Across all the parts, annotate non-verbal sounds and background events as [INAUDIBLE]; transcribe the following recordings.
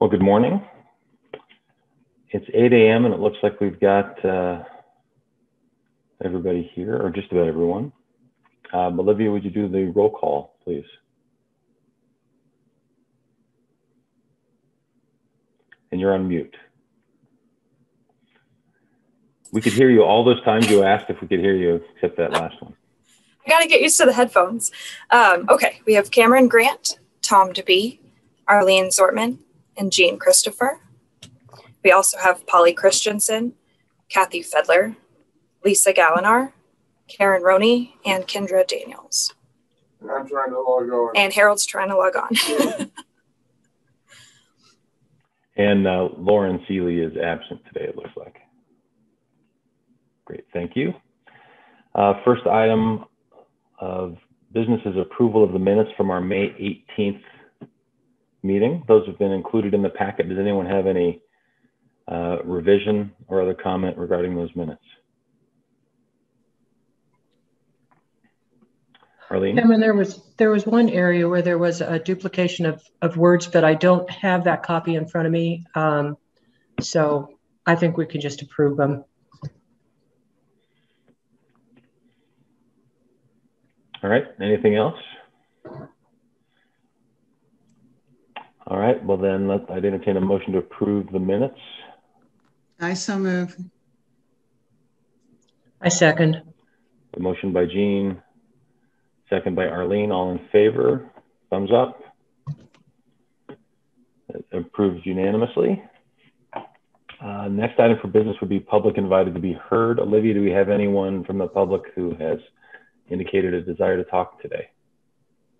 Well, good morning. It's 8 a.m. and it looks like we've got uh, everybody here, or just about everyone. Um, Olivia, would you do the roll call, please? And you're on mute. We could hear you all those times you asked if we could hear you, except that last one. I got to get used to the headphones. Um, okay, we have Cameron Grant, Tom DeBee, Arlene Zortman, and Jean Christopher. We also have Polly Christensen, Kathy Fedler, Lisa Gallinar, Karen Roney, and Kendra Daniels. And I'm trying to log on. And Harold's trying to log on. [LAUGHS] and uh, Lauren Seeley is absent today, it looks like. Great, thank you. Uh, first item of business is approval of the minutes from our May 18th meeting. Those have been included in the packet. Does anyone have any uh, revision or other comment regarding those minutes? Arlene? Cameron, there was there was one area where there was a duplication of, of words, but I don't have that copy in front of me. Um, so I think we can just approve them. All right, anything else? All right, well then let, I'd entertain a motion to approve the minutes. I so move. I second. A motion by Jean, second by Arlene, all in favor, thumbs up. Approved unanimously. Uh, next item for business would be public invited to be heard. Olivia, do we have anyone from the public who has indicated a desire to talk today?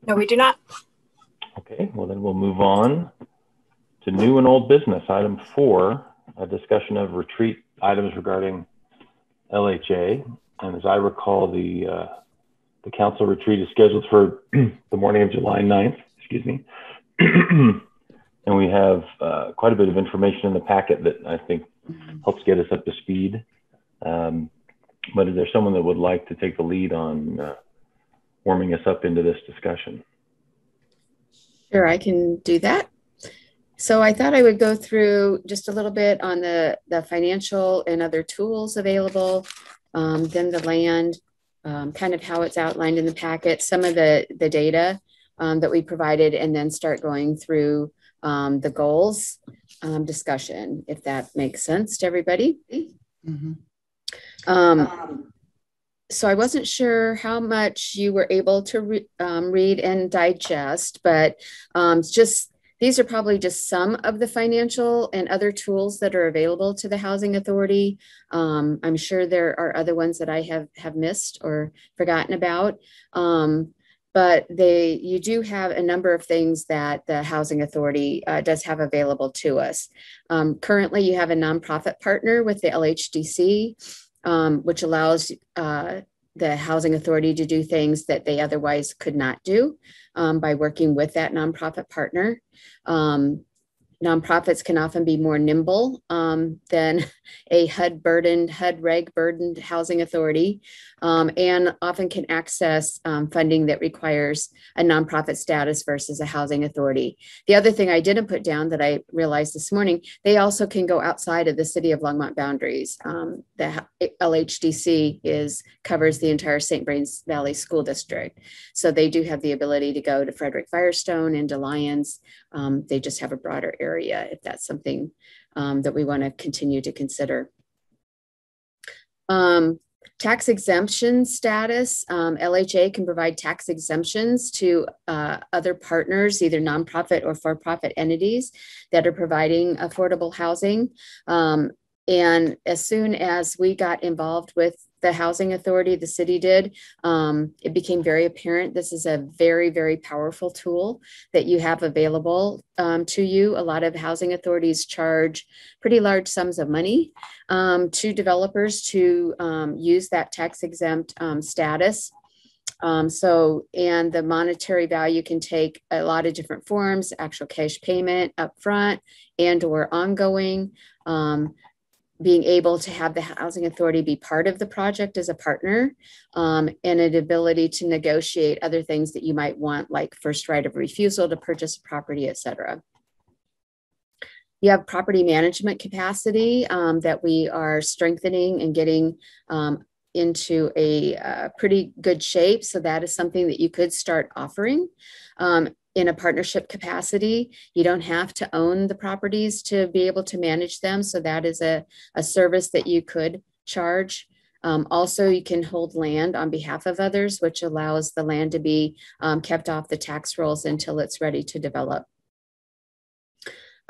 No, we do not. Okay, well then we'll move on to new and old business. Item four, a discussion of retreat items regarding LHA. And as I recall, the uh, the council retreat is scheduled for [CLEARS THROAT] the morning of July 9th, excuse me. [CLEARS THROAT] and we have uh, quite a bit of information in the packet that I think helps get us up to speed. Um, but is there someone that would like to take the lead on uh, warming us up into this discussion? Sure, I can do that. So I thought I would go through just a little bit on the, the financial and other tools available, um, then the land, um, kind of how it's outlined in the packet, some of the, the data um, that we provided, and then start going through um, the goals um, discussion, if that makes sense to everybody. Mm-hmm. Um, so I wasn't sure how much you were able to re um, read and digest, but um, just these are probably just some of the financial and other tools that are available to the Housing Authority. Um, I'm sure there are other ones that I have have missed or forgotten about. Um, but they, you do have a number of things that the Housing Authority uh, does have available to us. Um, currently, you have a nonprofit partner with the LHDC um, which allows uh, the housing authority to do things that they otherwise could not do um, by working with that nonprofit partner. Um, nonprofits can often be more nimble um, than [LAUGHS] a HUD burdened, HUD reg burdened housing authority, um, and often can access um, funding that requires a nonprofit status versus a housing authority. The other thing I didn't put down that I realized this morning, they also can go outside of the city of Longmont boundaries. Um, the LHDC is covers the entire St. Vrain Valley School District. So they do have the ability to go to Frederick Firestone and to Lyons. Um, they just have a broader area if that's something um, that we want to continue to consider. Um, tax exemption status, um, LHA can provide tax exemptions to uh, other partners, either nonprofit or for-profit entities that are providing affordable housing. Um, and as soon as we got involved with the housing authority, the city did, um, it became very apparent this is a very, very powerful tool that you have available um, to you. A lot of housing authorities charge pretty large sums of money um, to developers to um, use that tax exempt um, status. Um, so, and the monetary value can take a lot of different forms, actual cash payment upfront and or ongoing. Um, being able to have the housing authority be part of the project as a partner um, and an ability to negotiate other things that you might want like first right of refusal to purchase property et cetera You have property management capacity um, that we are strengthening and getting um, into a uh, pretty good shape. So that is something that you could start offering. Um, in a partnership capacity. You don't have to own the properties to be able to manage them. So that is a, a service that you could charge. Um, also, you can hold land on behalf of others, which allows the land to be um, kept off the tax rolls until it's ready to develop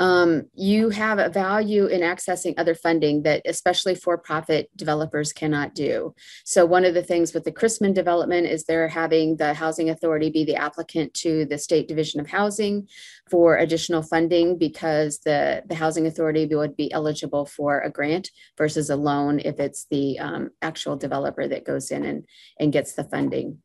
um, you have a value in accessing other funding that especially for-profit developers cannot do. So one of the things with the Chrisman development is they're having the Housing Authority be the applicant to the State Division of Housing for additional funding because the, the Housing Authority would be eligible for a grant versus a loan if it's the um, actual developer that goes in and, and gets the funding.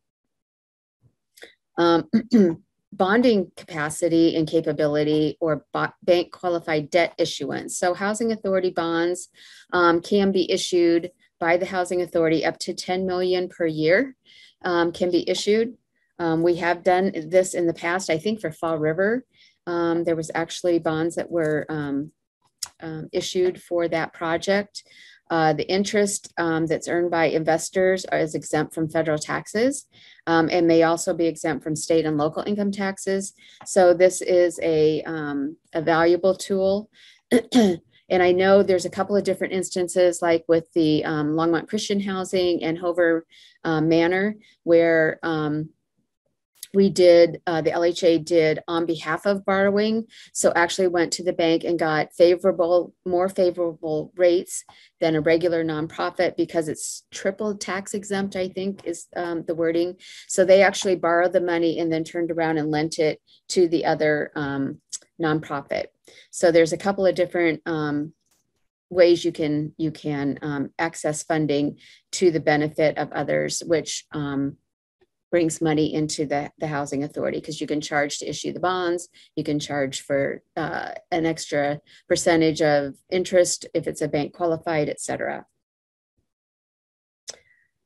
Um, [CLEARS THROAT] bonding capacity and capability or bank qualified debt issuance. So housing authority bonds um, can be issued by the housing authority up to 10 million per year um, can be issued. Um, we have done this in the past, I think for Fall River, um, there was actually bonds that were um, um, issued for that project. Uh, the interest um, that's earned by investors is exempt from federal taxes um, and may also be exempt from state and local income taxes. So this is a, um, a valuable tool. [CLEARS THROAT] and I know there's a couple of different instances, like with the um, Longmont Christian Housing and Hover uh, Manor, where um, we did, uh, the LHA did on behalf of borrowing. So actually went to the bank and got favorable, more favorable rates than a regular nonprofit because it's triple tax exempt, I think is um, the wording. So they actually borrowed the money and then turned around and lent it to the other um, nonprofit. So there's a couple of different um, ways you can you can um, access funding to the benefit of others, which um, brings money into the, the housing authority because you can charge to issue the bonds you can charge for uh, an extra percentage of interest if it's a bank qualified et cetera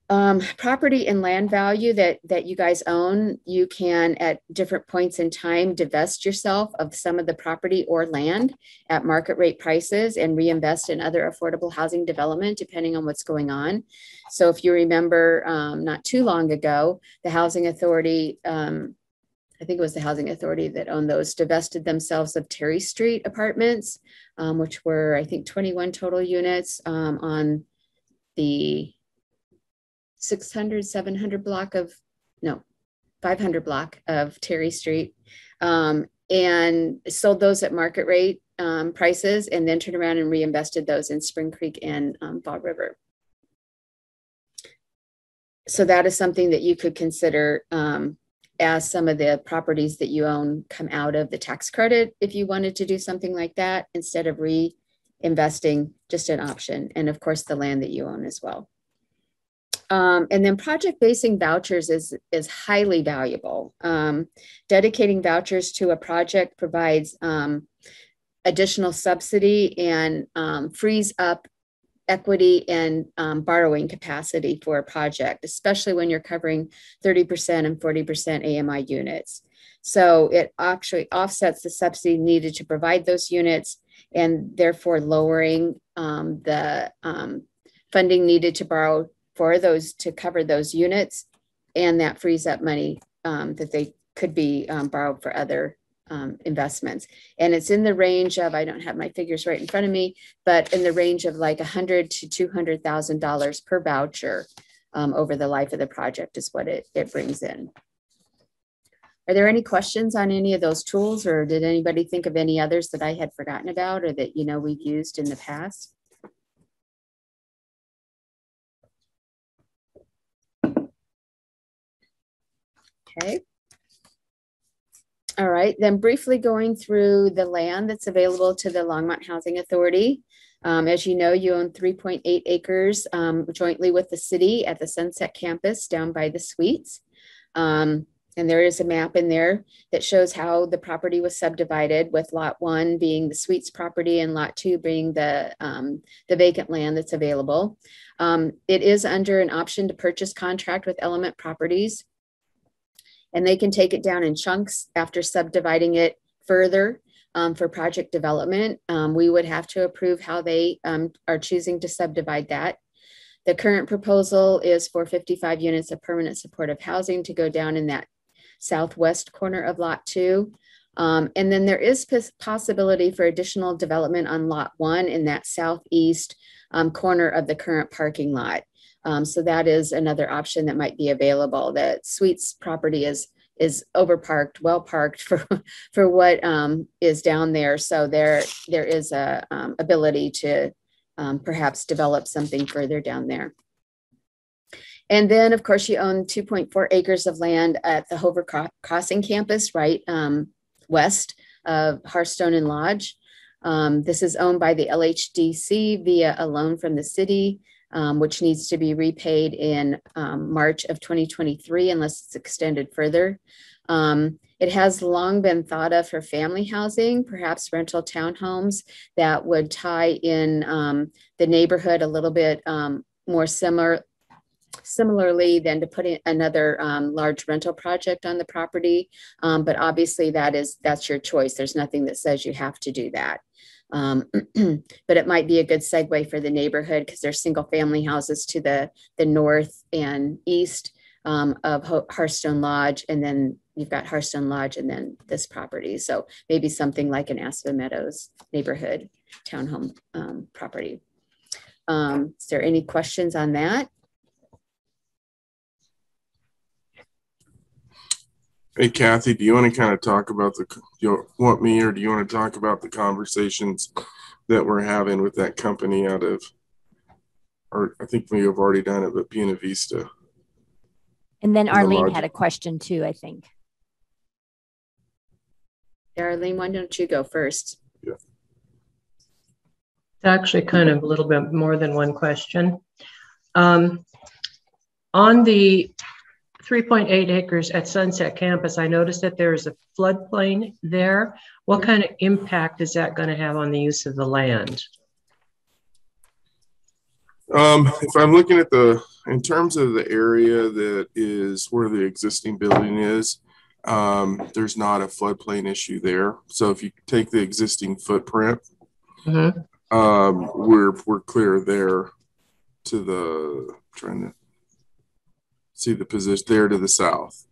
um, property and land value that that you guys own you can at different points in time divest yourself of some of the property or land at market rate prices and reinvest in other affordable housing development depending on what's going on. So if you remember um, not too long ago the housing authority um, I think it was the housing authority that owned those, divested themselves of Terry Street apartments, um, which were, I think, 21 total units um, on the 600, 700 block of, no, 500 block of Terry Street um, and sold those at market rate um, prices and then turned around and reinvested those in Spring Creek and um, Fall River. So that is something that you could consider um, as some of the properties that you own come out of the tax credit if you wanted to do something like that instead of reinvesting just an option. And of course, the land that you own as well. Um, and then project basing vouchers is, is highly valuable. Um, dedicating vouchers to a project provides um, additional subsidy and um, frees up equity and um, borrowing capacity for a project, especially when you're covering 30% and 40% AMI units. So it actually offsets the subsidy needed to provide those units and therefore lowering um, the funding needed to borrow for those to cover those units. And that frees up money um, that they could be um, borrowed for other um, investments. And it's in the range of, I don't have my figures right in front of me, but in the range of like a hundred to $200,000 per voucher um, over the life of the project is what it, it brings in. Are there any questions on any of those tools or did anybody think of any others that I had forgotten about or that, you know, we've used in the past? Okay. All right, then briefly going through the land that's available to the Longmont Housing Authority. Um, as you know, you own 3.8 acres um, jointly with the city at the Sunset Campus down by the suites. Um, and there is a map in there that shows how the property was subdivided with lot one being the suites property and lot two being the, um, the vacant land that's available. Um, it is under an option to purchase contract with Element Properties and they can take it down in chunks after subdividing it further. um, for project development. Um, we would have to approve how they um, are choosing to subdivide that. The current proposal is for 55 units of permanent supportive housing to go down in that southwest corner of lot two. Um, and then there is pos- possibility for additional development on lot one in that southeast um, corner of the current parking lot. Um, so that is another option that might be available. That Suites property is is overparked, well parked for [LAUGHS] for what um, is down there. So there there is a um, ability to um, perhaps develop something further down there. And then, of course, you own 2.4 acres of land at the Hover Crossing campus, right um, west of Hearthstone and Lodge. Um, this is owned by the LHDC via a loan from the city, um, which needs to be repaid in um, March of 2023 unless it's extended further. Um, it has long been thought of for family housing, perhaps rental townhomes that would tie in um, the neighborhood a little bit um, more similar similarly than to put in another um, large rental project on the property. Um, but obviously that is, that's your choice. There's nothing that says you have to do that. Um, [CLEARS THROAT] but it might be a good segue for the neighborhood because there's single family houses to the, the north and east um, of Hearthstone Lodge. And then you've got Hearthstone Lodge and then this property. So maybe something like an Aspen Meadows neighborhood townhome um, property. Um, is there any questions on that? Hey Kathy, do you want to kind of talk about the, do you want me or do you want to talk about the conversations that we're having with that company out of, or I think we have already done it, but Buena Vista? And then And the Arlene had a question too, I think. Arlene, why don't you go first? Yeah. It's actually kind of a little bit more than one question. Um, on the 3.8 acres at Sunset Campus, I noticed that there is a floodplain there. What kind of impact is that going to have on the use of the land? Um, if I'm looking at the, in terms of the area that is where the existing building is, um, there's not a floodplain issue there. So if you take the existing footprint, Mhm. um, we're, we're clear there to the, trying to see the position there to the south.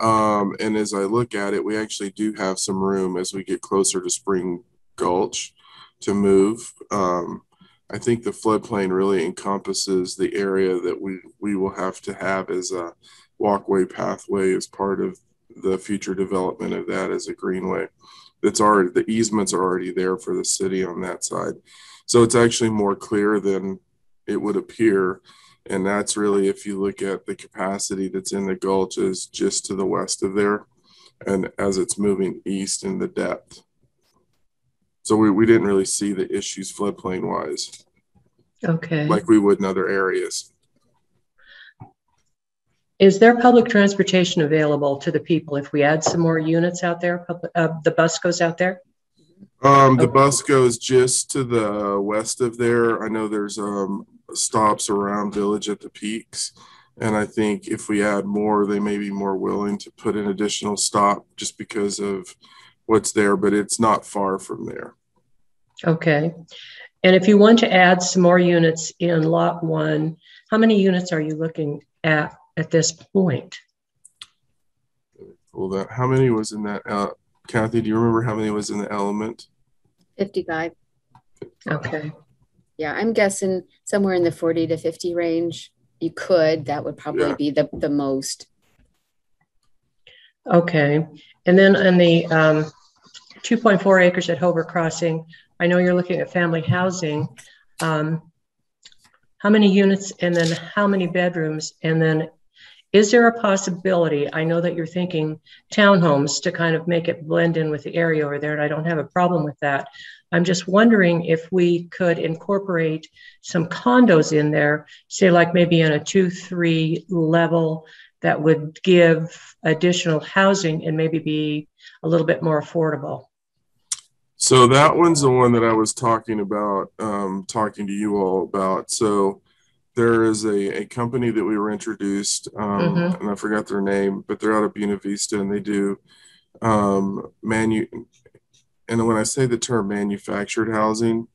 Um, and as I look at it, we actually do have some room as we get closer to Spring Gulch to move. Um, I think the floodplain really encompasses the area that we, we will have to have as a walkway pathway as part of the future development of that as a greenway. That's already, the easements are already there for the city on that side. So it's actually more clear than it would appear. And that's really, if you look at the capacity that's in the gulch is just to the west of there. And as it's moving east in the depth. So we, we didn't really see the issues floodplain wise Okay. like we would in other areas. Is there public transportation available to the people if we add some more units out there? Public- Uh, the bus goes out there? Um, the Okay. bus goes just to the west of there. I know there's um stops around Village at the Peaks. And I think if we add more, they may be more willing to put an additional stop just because of what's there, but it's not far from there. Okay. And if you want to add some more units in lot one, how many units are you looking at at this point? Well, that, how many was in that, uh, Kathy, do you remember how many was in the element? 55. Okay. Yeah, I'm guessing somewhere in the 40 to 50 range. You could, that would probably Yeah. be the, the most. Okay. And then on the um, 2.4 acres at Hover Crossing, I know you're looking at family housing. Um, How many units and then how many bedrooms? And then is there a possibility, I know that you're thinking townhomes to kind of make it blend in with the area over there, and I don't have a problem with that. I'm just wondering if we could incorporate some condos in there, say like maybe in a two, three level that would give additional housing and maybe be a little bit more affordable. So that one's the one that I was talking about, um, talking to you all about. So there is a, a company that we were introduced, um, Mhm. and I forgot their name, but they're out of Buena Vista and they do um, manu and when I say the term manufactured housing,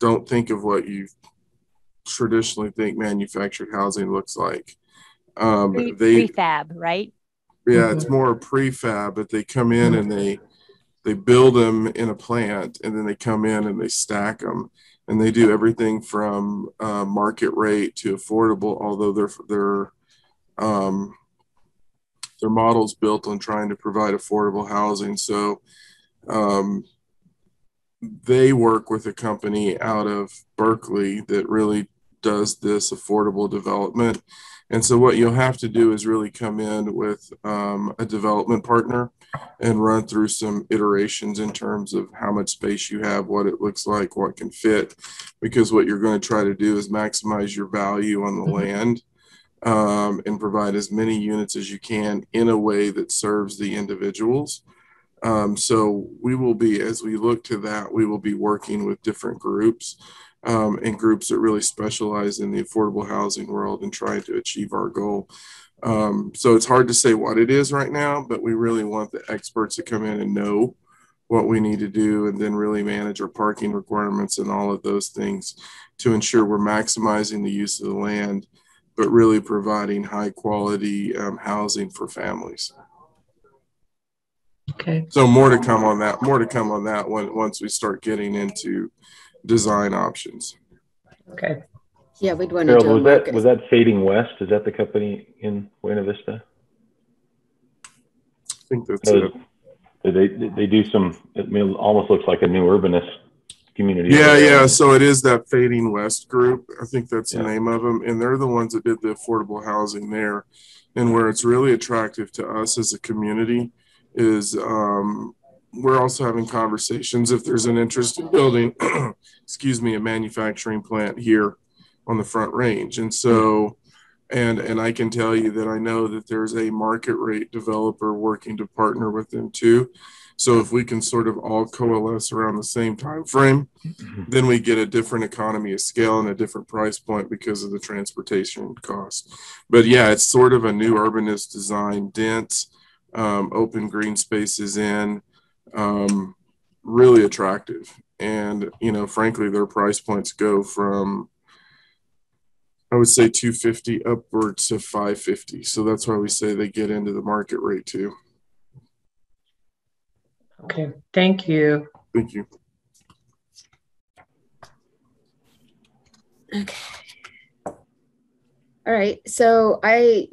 don't think of what you traditionally think manufactured housing looks like. Um, Pre- they, Prefab, right? yeah, it's more prefab, but they come in and they they build them in a plant, and then they come in and they stack them, and they do everything from uh, market rate to affordable. Although they're they're um, their models built on trying to provide affordable housing, so um, they work with a company out of Berkeley that really does this affordable development. And so what you'll have to do is really come in with um, a development partner and run through some iterations in terms of how much space you have, what it looks like, what can fit. Because what you're going to try to do is maximize your value on the Mhm. land um, and provide as many units as you can in a way that serves the individuals. Um, so we will be, as we look to that, we will be working with different groups um, and groups that really specialize in the affordable housing world and trying to achieve our goal. Um, so it's hard to say what it is right now, but we really want the experts to come in and know what we need to do and then really manage our parking requirements and all of those things to ensure we're maximizing the use of the land, but really providing high quality um, housing for families. Okay, So more to come on that, more to come on that when, once we start getting into design options. okay. Yeah, we'd want to Harold, do a was that, was that Fading West? Is that the company in Buena Vista? I think that's Those- it. They, they, they do some, it almost looks like a new urbanist community. Yeah, yeah. So it is that Fading West group. I think that's the name of them. And they're the ones that did the affordable housing there. And where it's really attractive to us as a community is um, we're also having conversations if there's an interest in building, [CLEARS THROAT] excuse me, a manufacturing plant here on the front range. And so, and and I can tell you that I know that there's a market rate developer working to partner with them too. So if we can sort of all coalesce around the same time frame, then we get a different economy of scale and a different price point because of the transportation cost. But yeah, it's sort of a new urbanist design, dense, um, open green spaces in, um, really attractive. And you know, frankly, their price points go from I would say 250 upwards to 550. So that's why we say they get into the market rate too. Okay, thank you. Thank you. Okay. All right, so I,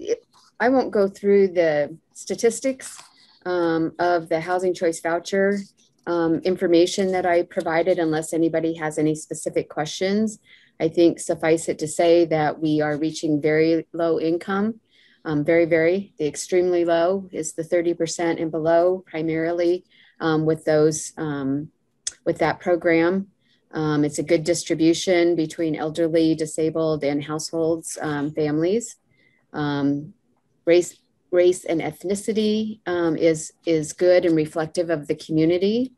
I won't go through the statistics um, of the housing choice voucher um, information that I provided unless anybody has any specific questions. I think suffice it to say that we are reaching very low income, um, very, very, the extremely low is the 30% and below primarily um, with those, um, with that program. Um, it's a good distribution between elderly, disabled, and households, families. Race, race, and ethnicity um, is is good and reflective of the community.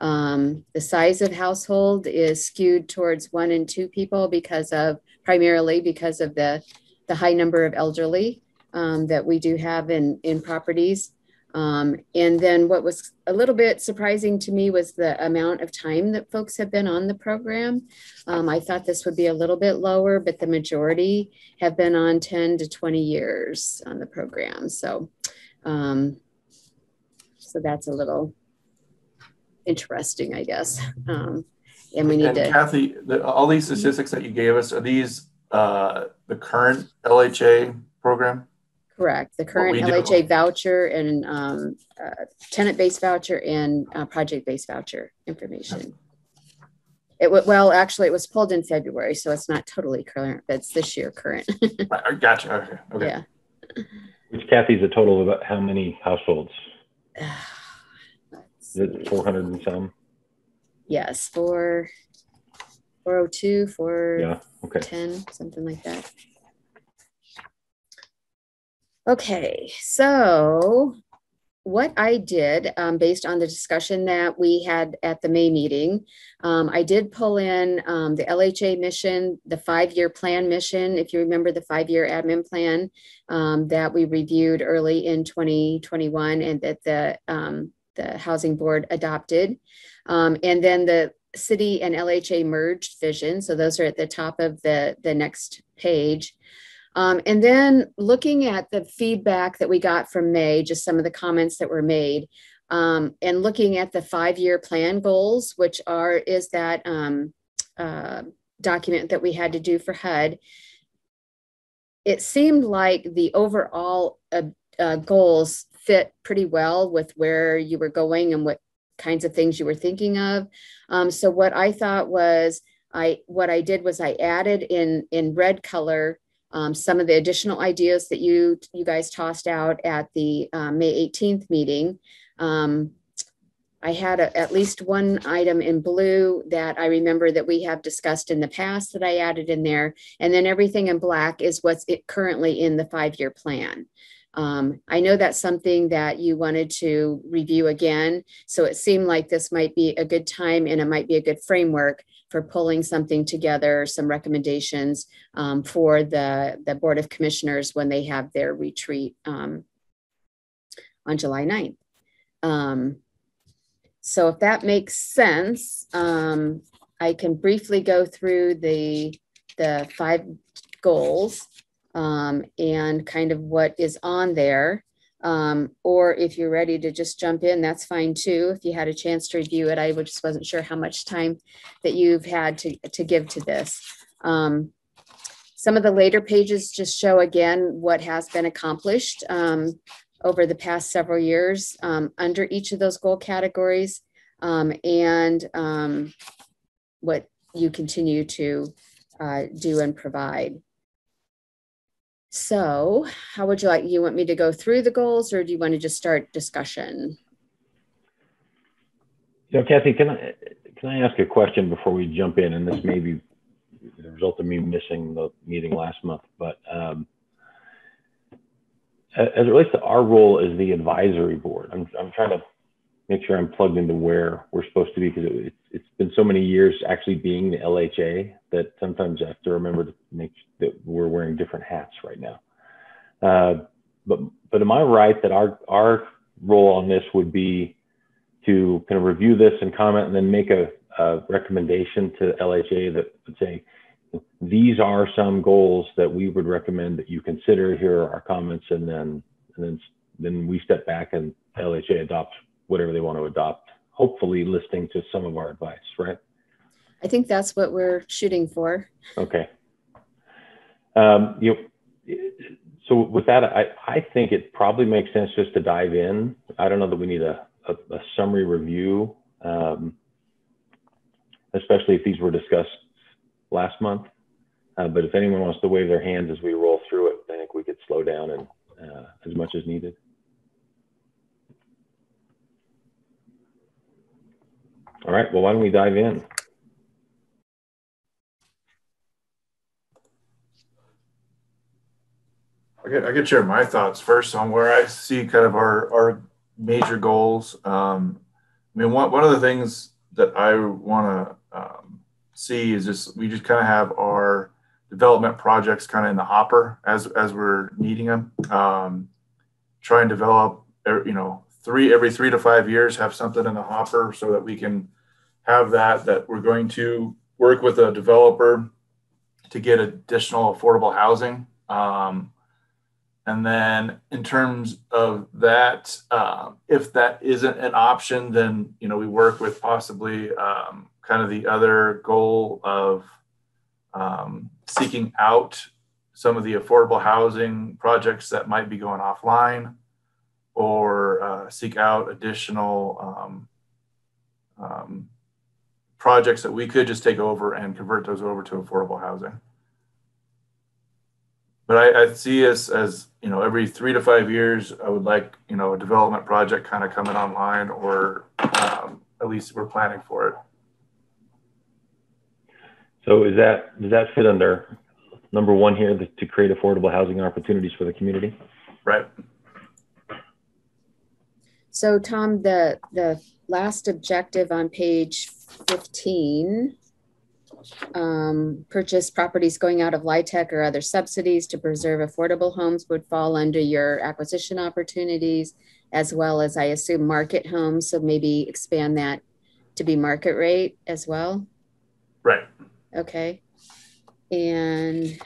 Um, the size of household is skewed towards one and two people because of primarily because of the the high number of elderly um, that we do have in in properties. Um, and then what was a little bit surprising to me was the amount of time that folks have been on the program. Um, I thought this would be a little bit lower, but the majority have been on 10 to 20 years on the program. So, um, so that's a little interesting, I guess. Um, and we need And to, Kathy, the, all these statistics that you gave us, are these uh, the current LHA program? Correct, the current we do. LHA voucher and um, uh, tenant-based voucher and uh, project-based voucher information. It wa- well, actually, it was pulled in February, so it's not totally current, but it's this year current. Gotcha. Okay. Okay. Yeah. Which Kathy's a total of about how many households? [SIGHS] Is it 400 and some? Yes, four, 402, Yeah, okay. 410, something like that. Okay, so what I did, um, based on the discussion that we had at the May meeting, um, I did pull in, um, the LHA mission, the five-year plan mission, if you remember the five-year admin plan, um, that we reviewed early in twenty twenty-one and that the, um, the housing board adopted. Um, and then the city and LHA merged vision. So those are at the top of the, the next page. Um, and then looking at the feedback that we got from May, just some of the comments that were made, um, and looking at the five-year plan goals, which are is that um, uh, document that we had to do for HUD. It seemed like the overall uh, uh, goals fit pretty well with where you were going and what kinds of things you were thinking of. Um, so what I thought was I what I did was I added in in red color um, some of the additional ideas that you you guys tossed out at the uh, May 18th meeting. Um, I had a, at least one item in blue that I remember that we have discussed in the past that I added in there. And then everything in black is what's currently in the five-year plan. Um, I know that's something that you wanted to review again. So it seemed like this might be a good time and it might be a good framework for pulling something together, some recommendations um, for the, the Board of Commissioners when they have their retreat um, on July 9th. Um, so if that makes sense, um, I can briefly go through the, the five goals um, and kind of what is on there. Um, or if you're ready to just jump in, that's fine too. If you had a chance to review it, I just wasn't sure how much time that you've had to, to give to this. Um, some of the later pages just show again what has been accomplished. Um, over the past several years um, under each of those goal categories um, and um, what you continue to uh, do and provide. So how would you like, you want me to go through the goals or do you want to just start discussion? Know, Kathy, can I, can I ask a question before we jump in? And this may be the result of me missing the meeting last month, but um, as it relates to our role as the advisory board, I'm, I'm trying to make sure I'm plugged into where we're supposed to be because it, has been so many years actually being the LHA that sometimes I have to remember to make that we're wearing different hats right now. Uh, but but am I right that our our role on this would be to kind of review this and comment and then make a, a recommendation to LHA that would say these are some goals that we would recommend that you consider. Here are our comments, and then and then then we step back and LHA adopts whatever they want to adopt. Hopefully, listening to some of our advice, right? I think that's what we're shooting for. Okay. Um, you so with that, I, I think it probably makes sense just to dive in. I don't know that we need a, a, a summary review, um, especially if these were discussed last month. Uh, but if anyone wants to wave their hands as we roll through it, I think we could slow down and uh, as much as needed. All right, well, why don't we dive in? I get, I get share my thoughts first on where I see kind of our, our major goals. Um, I mean, one, one of the things that I want to um, see is just we just kind of have our development projects kind of in the hopper as as we're needing them. Um, try and develop, you know, three every three to five years, have something in the hopper so that we can have that that we're going to work with a developer to get additional affordable housing. Um, and then in terms of that, uh, if that isn't an option, then you know we work with possibly um, kind of the other goal of um, seeking out some of the affordable housing projects that might be going offline, or uh, seek out additional um, um projects that we could just take over and convert those over to affordable housing but I, I, see us as you know every three to five years i would like you know a development project kind of coming online or um, at least we're planning for it. So is that does that fit under number one here the, to create affordable housing opportunities for the community? Right. So tom the the last objective on page 15 um, purchase properties going out of LIHTC or other subsidies to preserve affordable homes would fall under your acquisition opportunities, as well as I assume market homes. So maybe expand that to be market rate as well. Right. Okay. And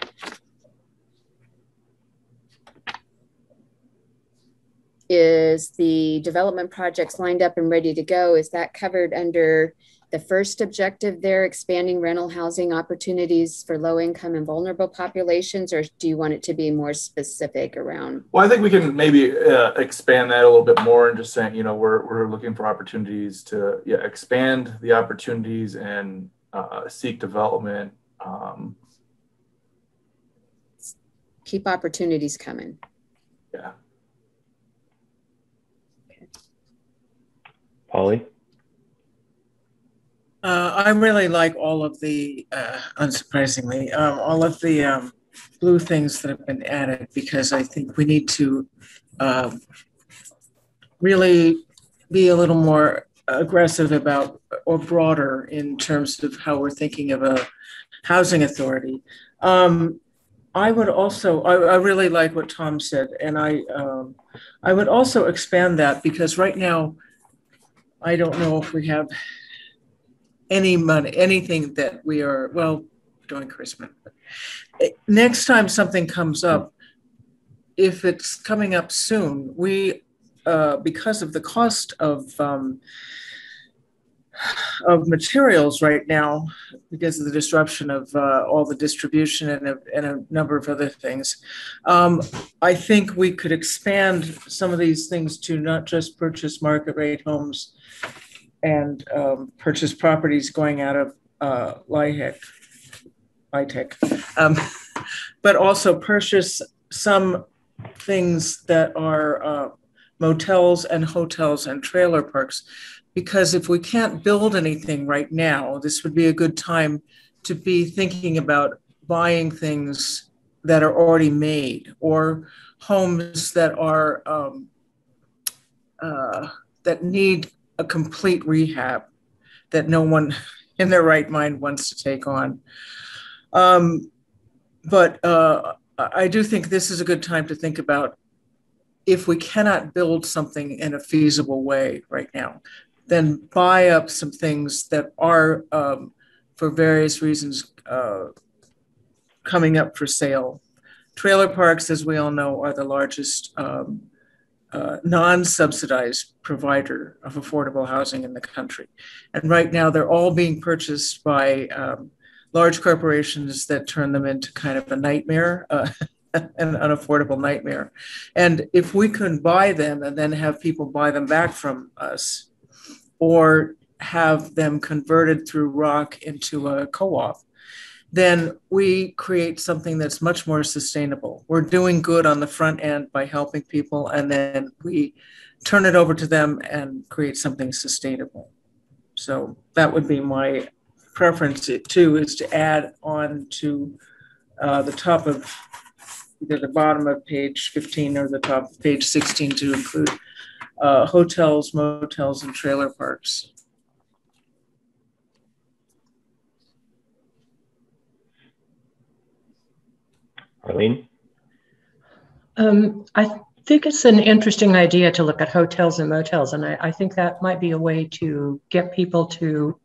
is the development projects lined up and ready to go? Is that covered under the first objective there, expanding rental housing opportunities for low income and vulnerable populations, or do you want it to be more specific around? Well, I think we can maybe uh, expand that a little bit more and just saying, you know, we're, we're looking for opportunities to yeah, expand the opportunities and uh, seek development. Um, Keep opportunities coming. yeah. Polly? Uh, I really like all of the, uh, unsurprisingly, um, all of the um, blue things that have been added because I think we need to um, really be a little more aggressive about or broader in terms of how we're thinking of a housing authority. Um, I would also, I, I really like what Tom said, and I, um, I would also expand that because right now, I don't know if we have any money, anything that we are, well, doing Chrisman. Next time something comes up, if it's coming up soon, we, uh, because of the cost of, um, of materials right now, because of the disruption of uh, all the distribution and a, and a number of other things, um, I think we could expand some of these things to not just purchase market rate homes and um, purchase properties going out of uh, LIHTC, LIHTC um, but also purchase some things that are uh, motels and hotels and trailer parks. Because if we can't build anything right now, this would be a good time to be thinking about buying things that are already made or homes that are um, uh, that need a complete rehab that no one in their right mind wants to take on. Um, but uh, I do think this is a good time to think about if we cannot build something in a feasible way right now, then buy up some things that are, um, for various reasons, uh, coming up for sale. Trailer parks, as we all know, are the largest um, uh, non-subsidized provider of affordable housing in the country. And right now they're all being purchased by um, large corporations that turn them into kind of a nightmare, uh, [LAUGHS] an unaffordable nightmare. And if we can buy them and then have people buy them back from us or have them converted through ROC into a co-op, then we create something that's much more sustainable. We're doing good on the front end by helping people, and then we turn it over to them and create something sustainable. So that would be my preference too, is to add on to uh, the top of either the bottom of page 15 or the top of page 16 to include uh, hotels, motels, and trailer parks. Arlene? Um, I think it's an interesting idea to look at hotels and motels, and I, I think that might be a way to get people to,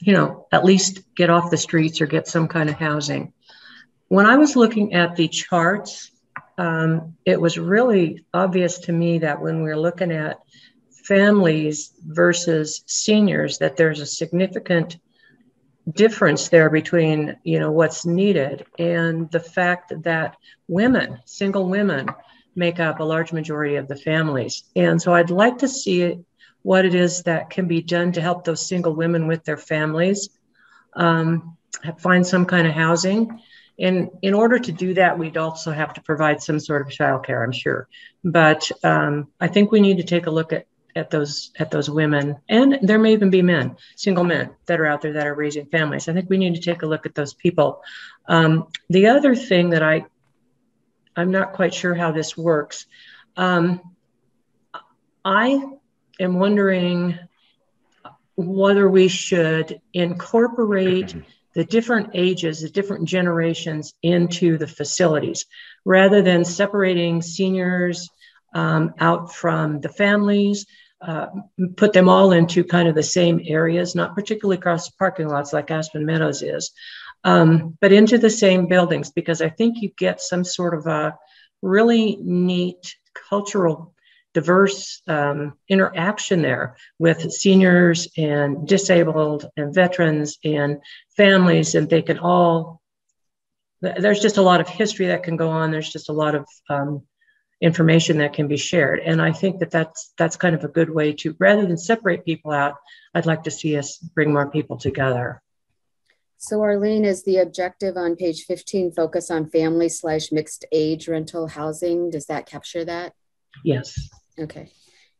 you know, at least get off the streets or get some kind of housing. When I was looking at the charts, um, it was really obvious to me that when we we're looking at families versus seniors, that there's a significant difference there between you know what's needed and the fact that women single women make up a large majority of the families. And so i'd like to see what it is that can be done to help those single women with their families um, find some kind of housing. And in order to do that we'd also have to provide some sort of childcare i'm sure. But um, i think we need to take a look at at those at those women. And there may even be men single men that are out there that are raising families. I think we need to take a look at those people. Um, the other thing that i i'm not quite sure how this works. Um, i am wondering whether we should incorporate [CLEARS THROAT] the different ages, the different generations into the facilities rather than separating seniors um, out from the families, uh, put them all into kind of the same areas, not particularly across parking lots like Aspen Meadows is, um, but into the same buildings because I think you get some sort of a really neat cultural diverse um, interaction there with seniors and disabled and veterans and families and they can all there's just a lot of history that can go on. There's just a lot of um, information that can be shared and i think that that's that's kind of a good way to rather than separate people out i'd like to see us bring more people together so Arlene, is the objective on page 15 focus on family slash mixed age rental housing? Does that capture that? Yes. Okay.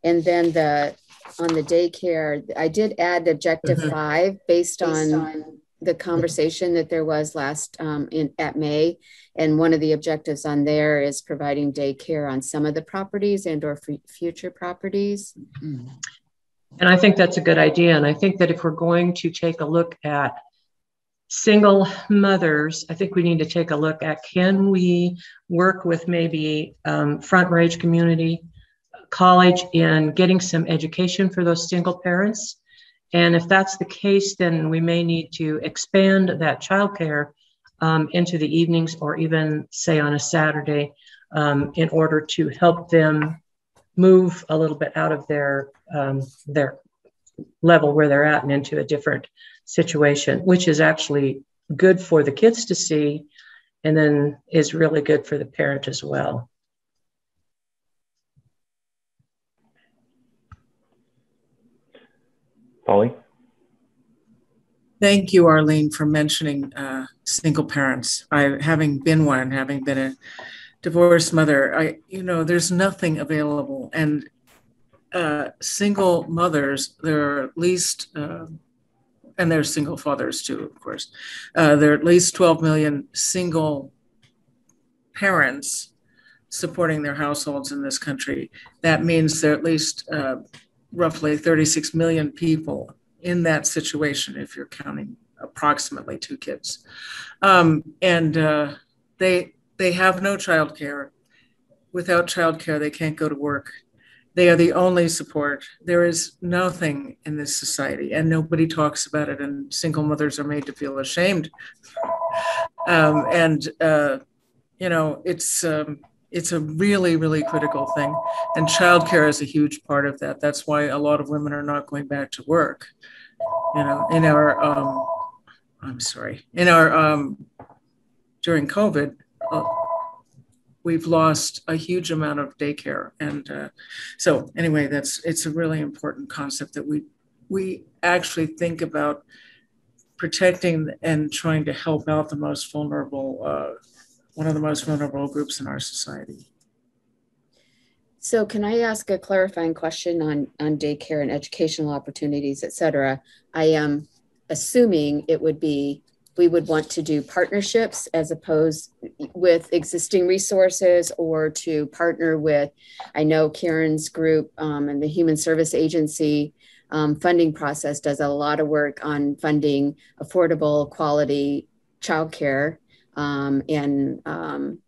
And then the on the daycare, I did add objective mm-hmm. five based, based on, on, the conversation that there was last um, in at May. And one of the objectives on there is providing daycare on some of the properties and or future properties. Mm-hmm. And I think that's a good idea. And I think that if we're going to take a look at single mothers, I think we need to take a look at can we work with maybe um, front range community college in getting some education for those single parents. And if that's the case, then we may need to expand that childcare um, into the evenings or even say on a Saturday um, in order to help them move a little bit out of their um, their level where they're at and into a different situation, which is actually good for the kids to see and then is really good for the parent as well. Polly? Thank you, Arlene, for mentioning uh, single parents. I, having been one, having been a divorced mother, I, you know, there's nothing available, and uh, single mothers, there are at least, uh, and there's single fathers too, of course. Uh, there are at least 12 million single parents supporting their households in this country. That means there are at least uh, roughly 36 million people in that situation if you're counting approximately two kids. Um, and uh, they they have no child care without child care they can't go to work. They are the only support. There is nothing in this society and nobody talks about it and single mothers are made to feel ashamed. Um, and uh, you know it's um, it's a really, really critical thing. And childcare is a huge part of that. That's why a lot of women are not going back to work. You know, in our, um, I'm sorry, in our, um, during COVID, uh, we've lost a huge amount of daycare. And uh, so anyway, that's, it's a really important concept that we, we actually think about protecting and trying to help out the most vulnerable uh, one of the most vulnerable groups in our society. So can I ask a clarifying question on, on daycare and educational opportunities, et cetera? I am assuming it would be, we would want to do partnerships as opposed with existing resources or to partner with, I know Karen's group um, and the Human Service Agency um, funding process does a lot of work on funding affordable quality childcare um, and um,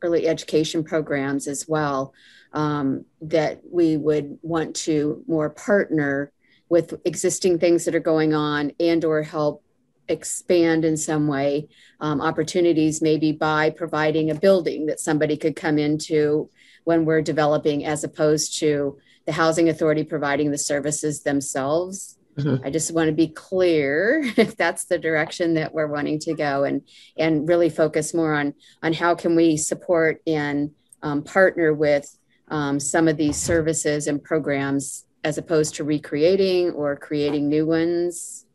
early education programs as well um, that we would want to more partner with existing things that are going on and or help expand in some way um, opportunities maybe by providing a building that somebody could come into when we're developing as opposed to the housing authority providing the services themselves Mm-hmm. I just want to be clear [LAUGHS] if that's the direction that we're wanting to go and and really focus more on on how can we support and um, partner with um, some of these services and programs as opposed to recreating or creating new ones.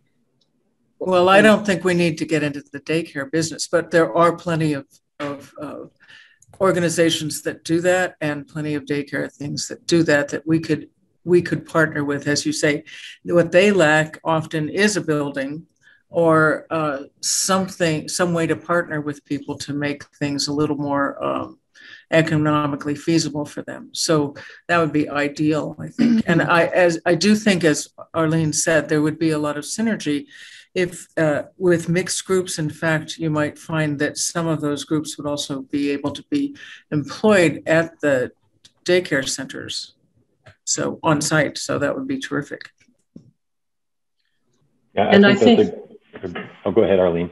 Well, I don't think we need to get into the daycare business, but there are plenty of, of, of organizations that do that and plenty of daycare things that do that that we could we could partner with, as you say. What they lack often is a building or uh, something, some way to partner with people to make things a little more um, economically feasible for them. So that would be ideal, I think. And I, as I do think, as Arlene said, there would be a lot of synergy if uh, with mixed groups, in fact, you might find that some of those groups would also be able to be employed at the daycare centers. So on site. So that would be terrific. Yeah, I and think I think, a, oh, go ahead, Arlene.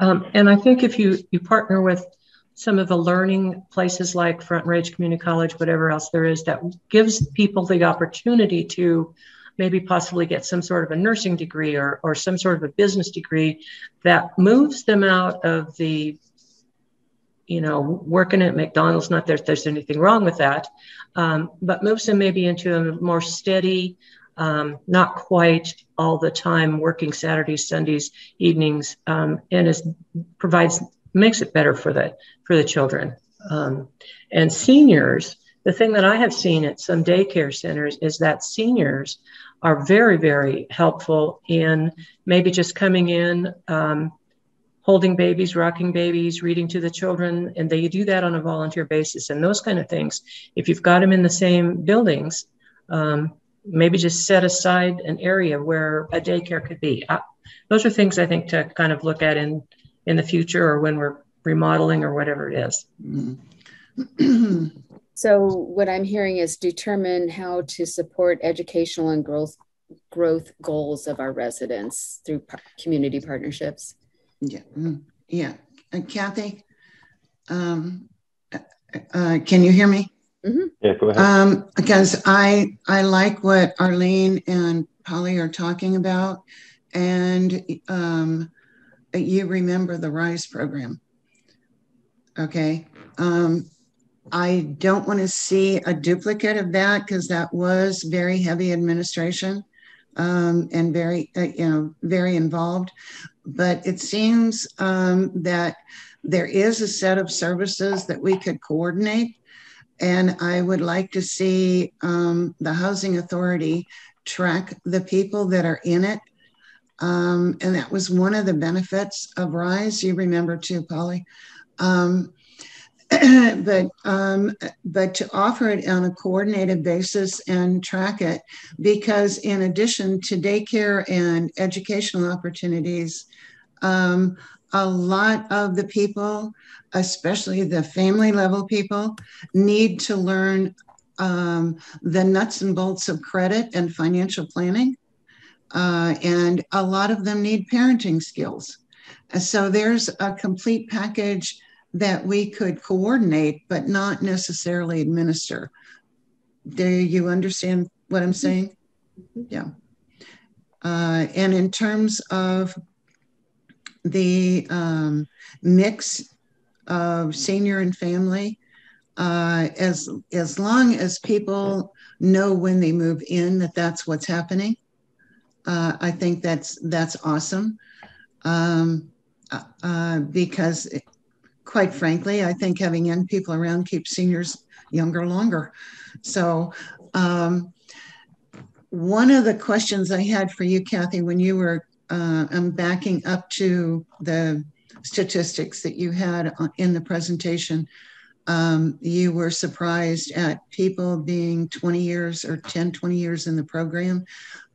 Um, and I think if you, you partner with some of the learning places like Front Range Community College, whatever else there is, that gives people the opportunity to maybe possibly get some sort of a nursing degree or, or some sort of a business degree that moves them out of the you know working at mcdonald's not that there's anything wrong with that um, but moves them maybe into a more steady um, not quite all the time working saturdays sundays evenings um, and is provides makes it better for the for the children. Um, and seniors the thing that i have seen at some daycare centers is that seniors are very, very helpful in maybe just coming in, um, holding babies, rocking babies, reading to the children, and they do that on a volunteer basis and those kind of things. If you've got them in the same buildings, um, maybe just set aside an area where a daycare could be. Uh, those are things I think to kind of look at in in the future or when we're remodeling or whatever it is. [CLEARS THROAT] So what I'm hearing is determine how to support educational and growth growth goals of our residents through par- community partnerships. Yeah, mm, yeah. And Kathy, um, uh, uh, can you hear me? Mm-hmm. Yeah, go ahead. Um, because I I like what Arlene and Polly are talking about, and um, you remember the Rise program. Okay. Um, I don't want to see a duplicate of that because that was very heavy administration um, and very, uh, you know, very involved. But it seems um, that there is a set of services that we could coordinate. And I would like to see um, the Housing Authority track the people that are in it. Um, and that was one of the benefits of RISE. You remember too, Polly. Um, [CLEARS THROAT] but um, but to offer it on a coordinated basis and track it, because in addition to daycare and educational opportunities, um, a lot of the people, especially the family level people, need to learn um, the nuts and bolts of credit and financial planning, uh, and a lot of them need parenting skills. So there's a complete package that we could coordinate, but not necessarily administer. Do you understand what I'm saying? Yeah. Uh, and in terms of the um, mix of senior and family, uh, as as long as people know when they move in that that's what's happening, uh, I think that's that's awesome. Um, uh, uh, because quite frankly, I think having young people around keeps seniors younger longer. So, um, one of the questions I had for you, Kathy, when you were uh, I'm backing up to the statistics that you had in the presentation. Um, you were surprised at people being 20 years or 10, 20 years in the program.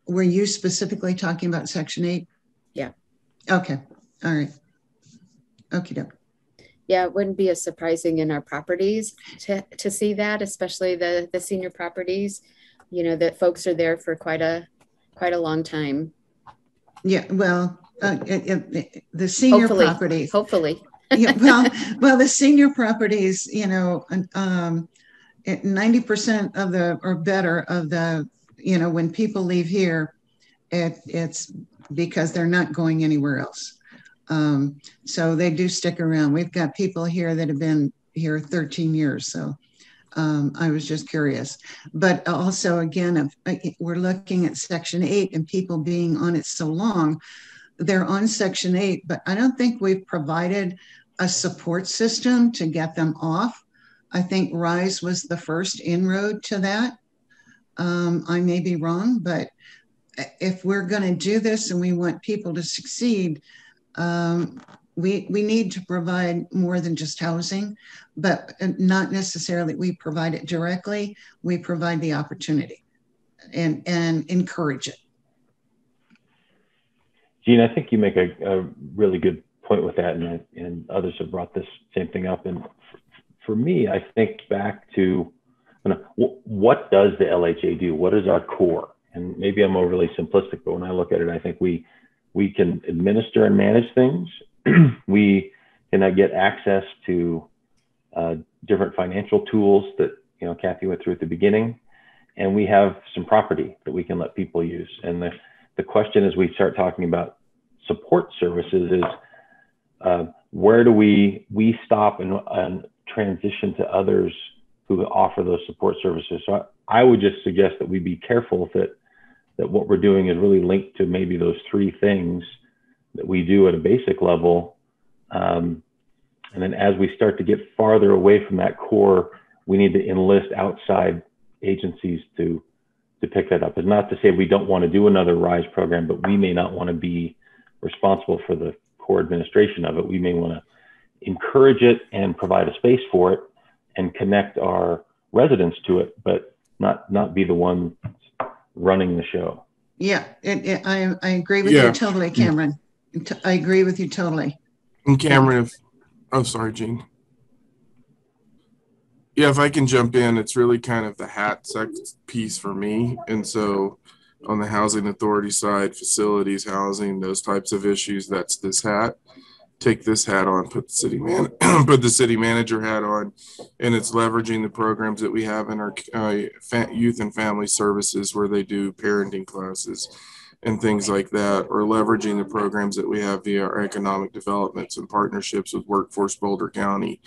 Were you specifically talking about Section 8? Yeah. Okay. All right. Okay, doke yeah, it wouldn't be as surprising in our properties to, to see that, especially the, the senior properties, you know, that folks are there for quite a, quite a long time. Yeah, well, uh, it, it, the senior hopefully, properties. Hopefully. [LAUGHS] yeah, well, [LAUGHS] well, the senior properties, you know, um, 90% of the, or better of the, you know, when people leave here, it, it's because they're not going anywhere else. Um, so they do stick around. We've got people here that have been here 13 years. So um, I was just curious. But also, again, if we're looking at Section 8 and people being on it so long, they're on Section 8, but I don't think we've provided a support system to get them off. I think RISE was the first inroad to that. Um, I may be wrong, but if we're going to do this and we want people to succeed, um, we, we need to provide more than just housing, but uh, not necessarily we provide it directly. We provide the opportunity and, and encourage it. Gene, I think you make a, a really good point with that, and, I, and others have brought this same thing up. And for me, I think back to you know, what does the LHA do? What is our core? And maybe I'm overly simplistic, but when I look at it, I think we we can administer and manage things. [CLEARS THROAT] we can get access to uh, different financial tools that you know Kathy went through at the beginning, and we have some property that we can let people use. And the the question as we start talking about support services is uh, where do we we stop and, and transition to others who offer those support services. So I, I would just suggest that we be careful that that what we're doing is really linked to maybe those three things that we do at a basic level. Um, and then as we start to get farther away from that core, we need to enlist outside agencies to to pick that up. It's not to say we don't want to do another RISE program, but we may not want to be responsible for the core administration of it. We may want to encourage it and provide a space for it and connect our residents to it, but not not be the one running the show. Yeah, it, it, I I agree with Yeah. you totally, Cameron. I agree with you totally. And Cameron, if oh sorry, Gene. Yeah, if I can jump in, it's really kind of the hat sex piece for me. And so on the housing authority side, facilities, housing, those types of issues, that's this hat. Take this hat on, put the city man, [CLEARS THROAT] put the city manager hat on, and it's leveraging the programs that we have in our uh, youth and family services where they do parenting classes and things like that, or leveraging the programs that we have via our economic developments and partnerships with Workforce Boulder County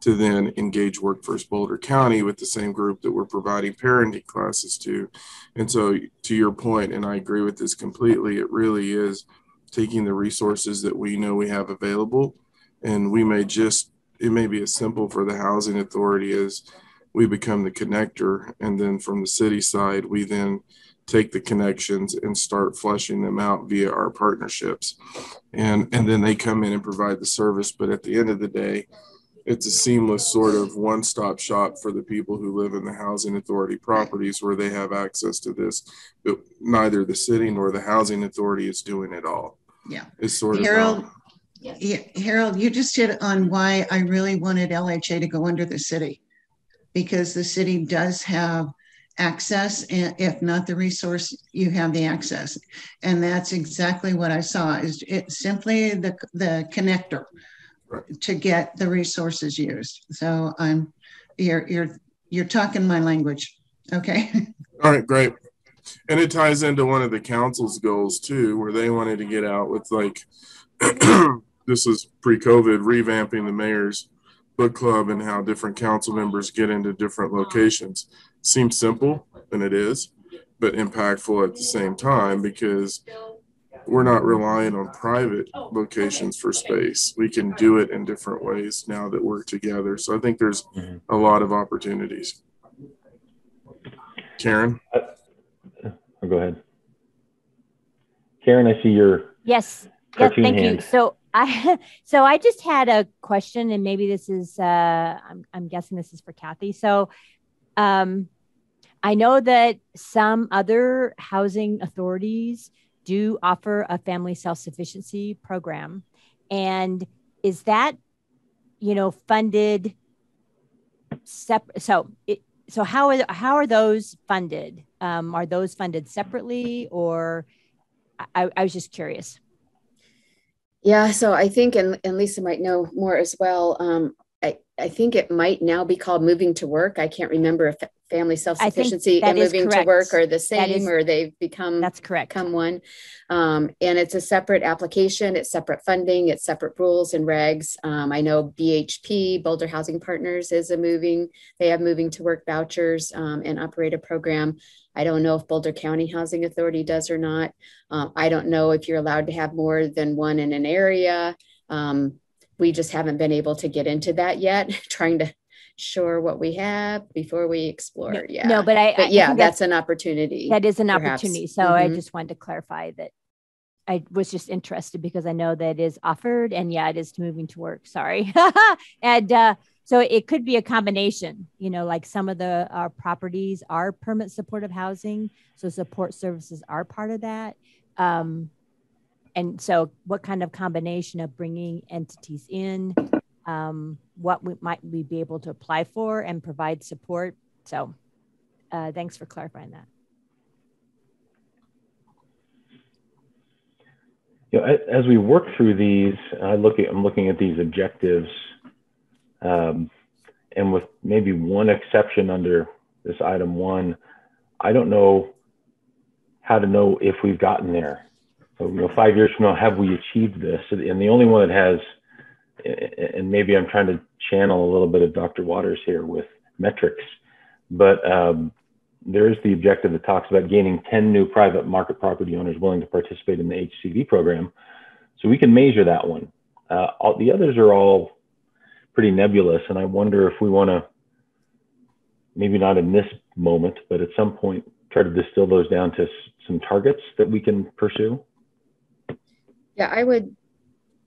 to then engage Workforce Boulder County with the same group that we're providing parenting classes to. And so, to your point, and I agree with this completely, it really is taking the resources that we know we have available, and we may just, it may be as simple for the housing authority as we become the connector, and then from the city side, we then take the connections and start fleshing them out via our partnerships. And and then they come in and provide the service. But at the end of the day it's a seamless sort of one-stop shop for the people who live in the housing authority properties where they have access to this. But neither the city nor the housing authority is doing it all. Yeah. it's sort of Harold, um, how- yeah, Harold, you just hit on why I really wanted LHA to go under the city. Because the city does have access, and if not the resource, you have the access. And that's exactly what I saw, is it simply the, the connector to get the resources used. So I'm, you're, you're, you're talking my language, okay? [LAUGHS] All right, great. And it ties into one of the council's goals too, where they wanted to get out with like, [CLEARS THROAT] this is pre-COVID, revamping the mayor's book club and how different council members get into different locations. Seems simple, and it is, but impactful at the same time because we're not relying on private locations for space. We can do it in different ways now that we're together. So I think there's Mhm. a lot of opportunities. Karen? Oh, go ahead. Karen, I see your Yes. Yes, cartoon thank you. So I [LAUGHS] so I just had a question, and maybe this is uh, I'm I'm guessing this is for Kathy. So um, I know that some other housing authorities do offer a family self sufficiency program, and is that you know funded separate? So it, so how are how are those funded? Um, are those funded separately, or I, I was just curious. Yeah, so I think, and, and Lisa might know more as well. Um, I, I think it might now be called moving to work. I can't remember if family self-sufficiency and is moving to work are the same is- or they've become That's correct. become one. Um, and it's a separate application, it's separate funding, it's separate rules and regs. Um, I know BHP, Boulder Housing Partners is a moving, they have moving to work vouchers um, and operate a program. I don't know if Boulder County Housing Authority does or not. Um, I don't know if you're allowed to have more than one in an area. Um, we just haven't been able to get into that yet, [LAUGHS] trying to sure what we have before we explore. No, yeah. no, but I, I but yeah, think that's an opportunity. that is an perhaps. opportunity. So I Mhm. just wanted to clarify that I was just interested because I know that it is offered and yeah, it is moving to work. Sorry. [LAUGHS] and uh, so it could be a combination, you know, like some of the uh, properties are permanent supportive housing. So support services are part of that. Um, and so what kind of combination of bringing entities in, um, what we might we be able to apply for and provide support. So uh, thanks for clarifying that. You know, as we work through these, I look at, I'm looking at these objectives, um, and with maybe one exception under this item one, I don't know how to know if we've gotten there. So, you know, five years from now, have we achieved this? And the only one that has, and maybe I'm trying to channel a little bit of Dr. Waters here with metrics, but um, there is the objective that talks about gaining 10 new private market property owners willing to participate in the HCV program. So we can measure that one. Uh, all, the others are all pretty nebulous, and I wonder if we want to, maybe not in this moment, but at some point, try to distill those down to some targets that we can pursue. Yeah, I would,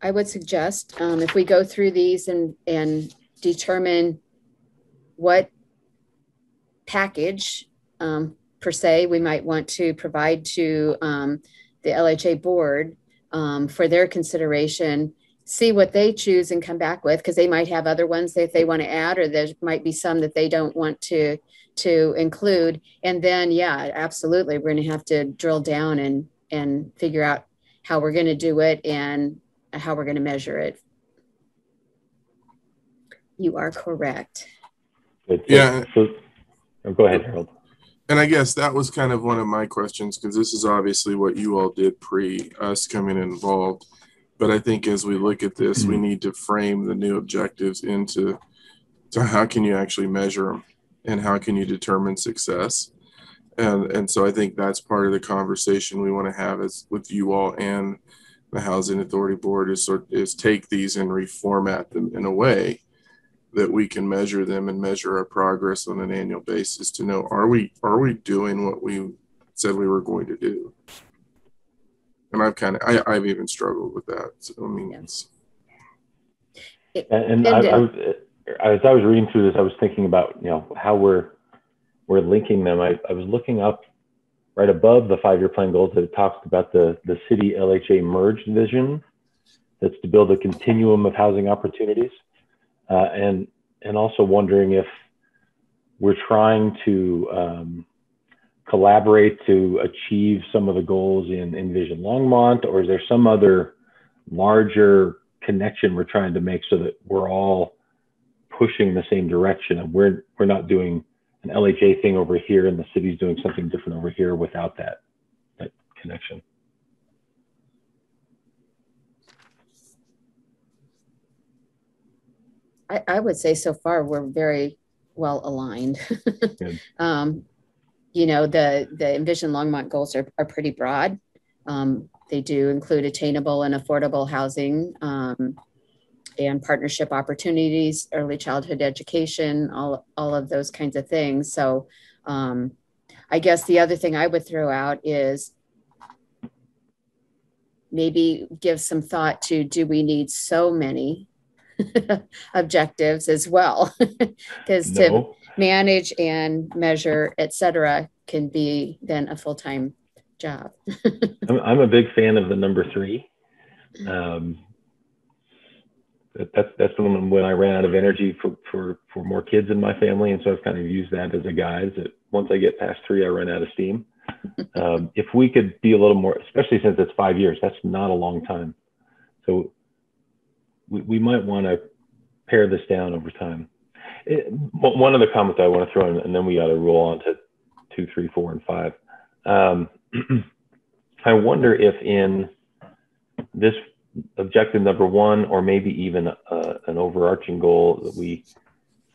I would suggest um, if we go through these and and determine what package um, per se we might want to provide to um, the LHA board um, for their consideration, see what they choose and come back with because they might have other ones that they want to add, or there might be some that they don't want to to include. And then, yeah, absolutely, we're going to have to drill down and and figure out how we're going to do it and how we're going to measure it. You are correct. Good. Yeah. So, oh, go ahead, Harold. And I guess that was kind of one of my questions because this is obviously what you all did pre us coming involved. But I think as we look at this, we mm-hmm. need to frame the new objectives into to how can you actually measure them and how can you determine success. And and so I think that's part of the conversation we want to have is with you all and the housing authority board is sort is take these and reformat them in a way that we can measure them and measure our progress on an annual basis to know are we are we doing what we said we were going to do and i've kind of I, i've even struggled with that so i mean Yeah. it's And, and And, I, I, uh, was, as I was reading through this, I was thinking about you know how we're we're linking them. I, I was looking up right above the five-year plan goals that it talks about the the city LHA merged vision. That's to build a continuum of housing opportunities, uh, and and also wondering if we're trying to um, collaborate to achieve some of the goals in Envision Longmont, or is there some other larger connection we're trying to make so that we're all pushing the same direction and we're we're not doing an LHA thing over here and the city's doing something different over here without that that connection. I, I would say so far we're very well aligned. [LAUGHS] Um, you know, the the Envision Longmont goals are, are pretty broad. Um, they do include attainable and affordable housing um, and partnership opportunities, early childhood education, all, all of those kinds of things. So um, I guess the other thing I would throw out is maybe give some thought to do we need so many [LAUGHS] objectives as well? [LAUGHS] Because to manage and measure, et cetera, can be then a full-time job. [LAUGHS] I'm, I'm a big fan of the number three. Um, that's that's the one when I ran out of energy for, for for more kids in my family, and so I've kind of used that as a guide. That once I get past three, I run out of steam. [LAUGHS] Um, if we could be a little more, especially since it's five years, that's not a long time. So we, we might want to pare this down over time. It, one other comment I want to throw in, and then we got to roll on to two, three, four, and five. Um, [CLEARS THROAT] I wonder if in this objective number one, or maybe even uh, an overarching goal, that we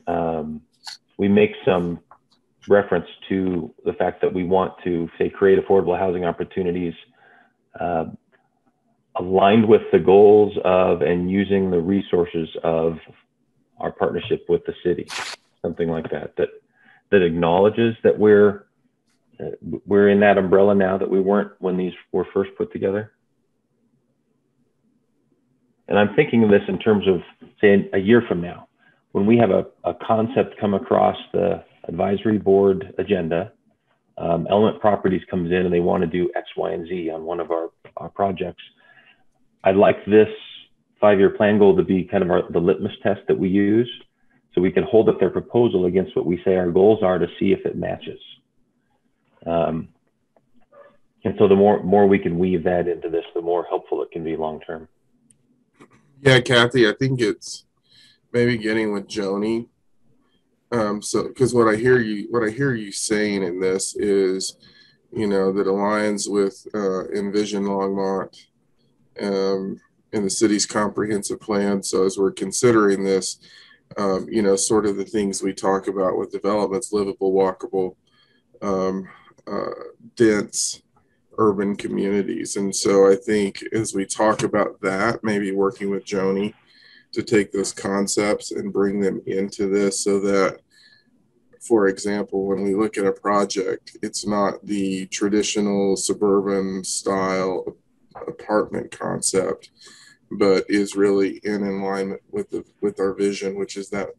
um, we make some reference to the fact that we want to say create affordable housing opportunities uh, aligned with the goals of and using the resources of our partnership with the city, something like that. That that acknowledges that we're uh, we're in that umbrella now that we weren't when these were first put together. And I'm thinking of this in terms of, say, a year from now, when we have a, a concept come across the advisory board agenda, um, Element Properties comes in and they want to do X, Y, and Z on one of our, our projects. I'd like this five-year plan goal to be kind of our, the litmus test that we use. So we can hold up their proposal against what we say our goals are to see if it matches. Um, and so the more, more we can weave that into this, the more helpful it can be long-term. Yeah, Kathy, I think it's maybe getting with Joni. Um, so, because what I hear you, what I hear you saying in this is, you know, that aligns with uh, Envision Longmont um, in the city's comprehensive plan. So, as we're considering this, um, you know, sort of the things we talk about with developments, livable, walkable, um, uh, dense, urban communities. And so I think as we talk about that, maybe working with Joni to take those concepts and bring them into this so that, for example, when we look at a project, it's not the traditional suburban style apartment concept, but is really in alignment with the with our vision, which is that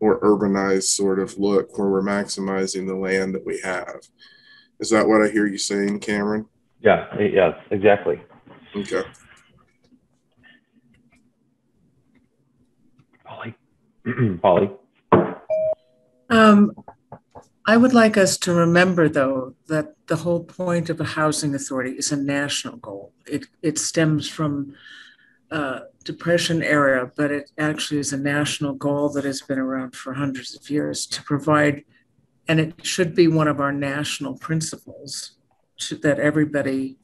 more urbanized sort of look where we're maximizing the land that we have. Is that what I hear you saying, Cameron? Yeah, yeah, exactly. Okay. Polly. [CLEARS THROAT] Polly. Um, I would like us to remember, though, that the whole point of a housing authority is a national goal. It, it stems from uh, Depression era, but it actually is a national goal that has been around for hundreds of years to provide and it should be one of our national principles to, that everybody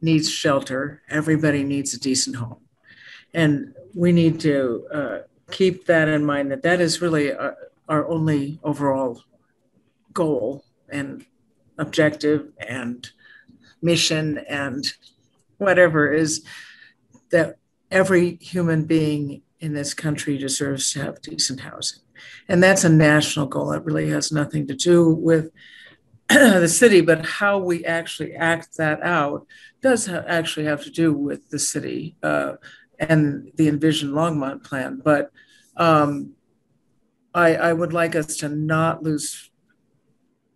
needs shelter, everybody needs a decent home. And we need to uh, keep that in mind that that is really our, uh, our only overall goal and objective and mission and whatever is that every human being in this country deserves to have decent housing. And that's a national goal. It really has nothing to do with [CLEARS THROAT] the city, but how we actually act that out does ha- actually have to do with the city uh, and the Envision Longmont plan. But um, I, I would like us to not lose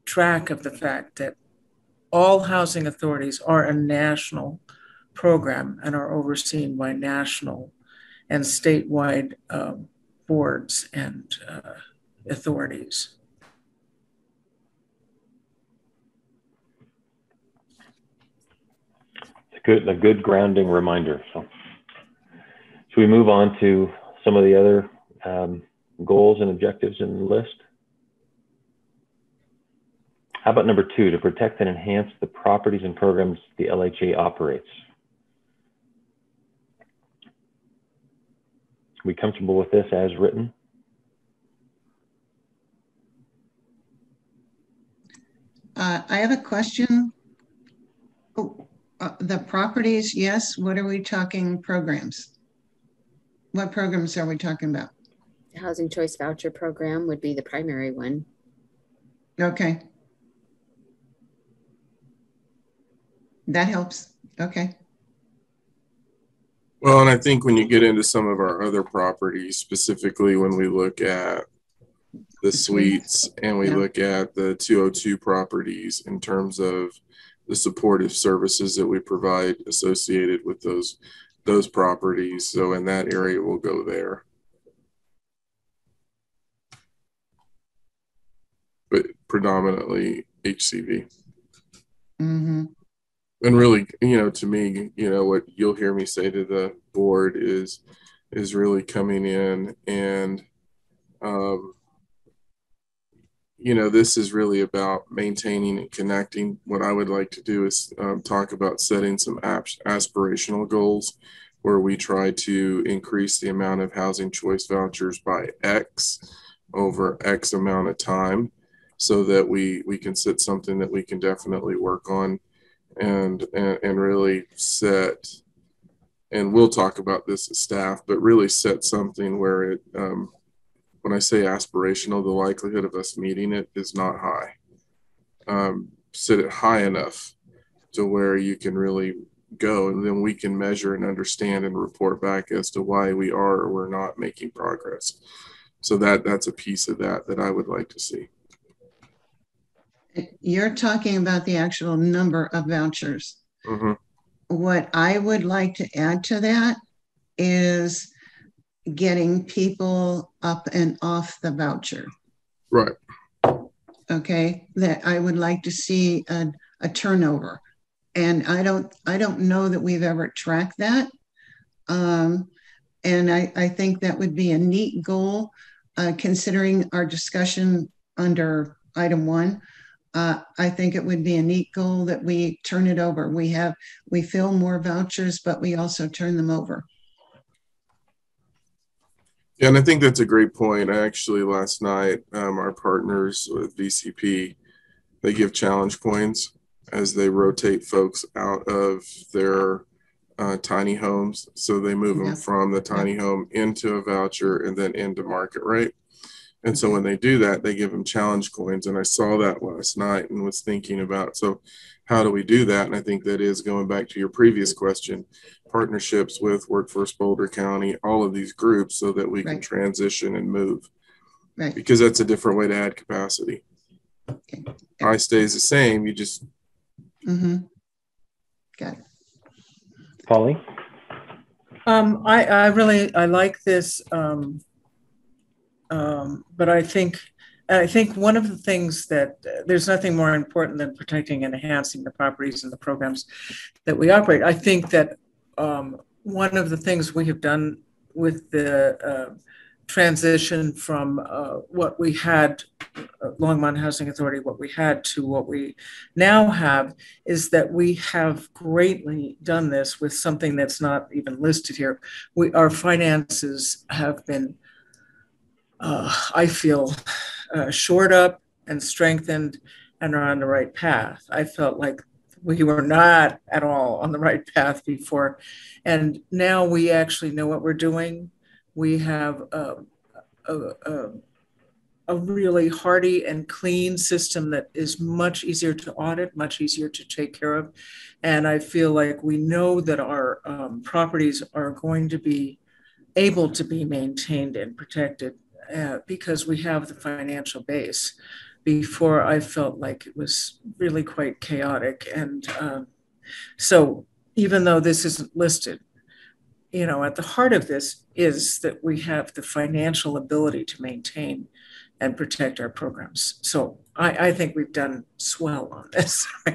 track of the fact that all housing authorities are a national program and are overseen by national and statewide um, boards and uh, authorities. It's a good, a good grounding reminder. So, should we move on to some of the other um, goals and objectives in the list? How about number two, to protect and enhance the properties and programs the LHA operates? We comfortable with this as written? Uh, I have a question. Oh, uh, the properties, yes. What are we talking programs? What programs are we talking about? The Housing Choice Voucher Program would be the primary one. Okay. That helps. Okay. Well, and I think when you get into some of our other properties, specifically when we look at the suites and we yeah. look at the 202 properties in terms of the supportive services that we provide associated with those those properties. So in that area, we'll go there. But predominantly HCV. Mm-hmm and really you know to me you know what you'll hear me say to the board is is really coming in and um you know this is really about maintaining and connecting. What i would like to do is um, talk about setting some aspirational goals where we try to increase the amount of housing choice vouchers by x over x amount of time so that we we can set something that we can definitely work on and, and, and really set, and we'll talk about this as staff, but really set something where it, um, when I say aspirational, the likelihood of us meeting it is not high. Um, set it high enough to where you can really go and then we can measure and understand and report back as to why we are or we're not making progress so that that's a piece of that that i would like to see you're talking about the actual number of vouchers. Mm-hmm. what I would like to add to that is getting people up and off the voucher. Right. Okay, that I would like to see a, a turnover. And I don't I don't know that we've ever tracked that. Um, and I, I think that would be a neat goal, uh, considering our discussion under item one. Uh, I think it would be a neat goal that we turn it over. We have, we fill more vouchers, but we also turn them over. Yeah, and I think that's a great point. Actually, last night, um, our partners with VCP, they give challenge coins as they rotate folks out of their uh, tiny homes. So they move yeah. them from the tiny yeah. home into a voucher and then into market rate. And so when they do that, they give them challenge coins. And I saw that last night and was thinking about so how do we do that? And I think that is going back to your previous question partnerships with Workforce Boulder County, all of these groups so that we right. can transition and move. Right. Because that's a different way to add capacity. Okay. I stays the same. You just. Mm-hmm. Got it. Polly? Um, I, I really, I like this um, um, but I think I think one of the things that uh, there's nothing more important than protecting and enhancing the properties and the programs that we operate. I think that um, one of the things we have done with the uh, transition from uh, what we had, uh, Longmont Housing Authority, what we had to what we now have, is that we have greatly done this with something that's not even listed here. We, our finances have been uh, I feel uh, shored up and strengthened and are on the right path. I felt like we were not at all on the right path before. And now we actually know what we're doing. We have a, a, a, a really hardy and clean system that is much easier to audit, much easier to take care of. And I feel like we know that our um, properties are going to be able to be maintained and protected uh, because we have the financial base. Before I felt like it was really quite chaotic. And um, so, even though this isn't listed, you know, at the heart of this is that we have the financial ability to maintain and protect our programs. So I, I think we've done swell on this. [LAUGHS]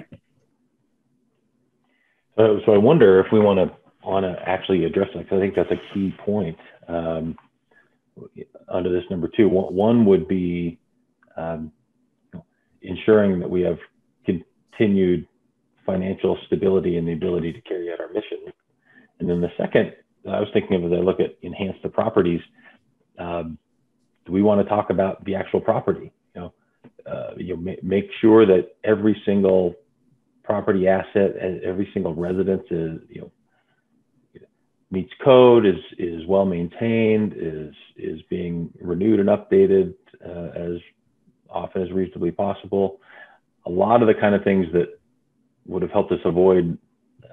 so, so I wonder if we want to want to actually address that because I think that's a key point. Um, under this number two. One would be um, ensuring that we have continued financial stability and the ability to carry out our mission. And then the second, I was thinking of as I look at enhance the properties, um, do we want to talk about the actual property? You know, uh, you know, make sure that every single property asset, and every single residence is, you know, meets code, is is well maintained, is is being renewed and updated uh, as often as reasonably possible. A lot of the kind of things that would have helped us avoid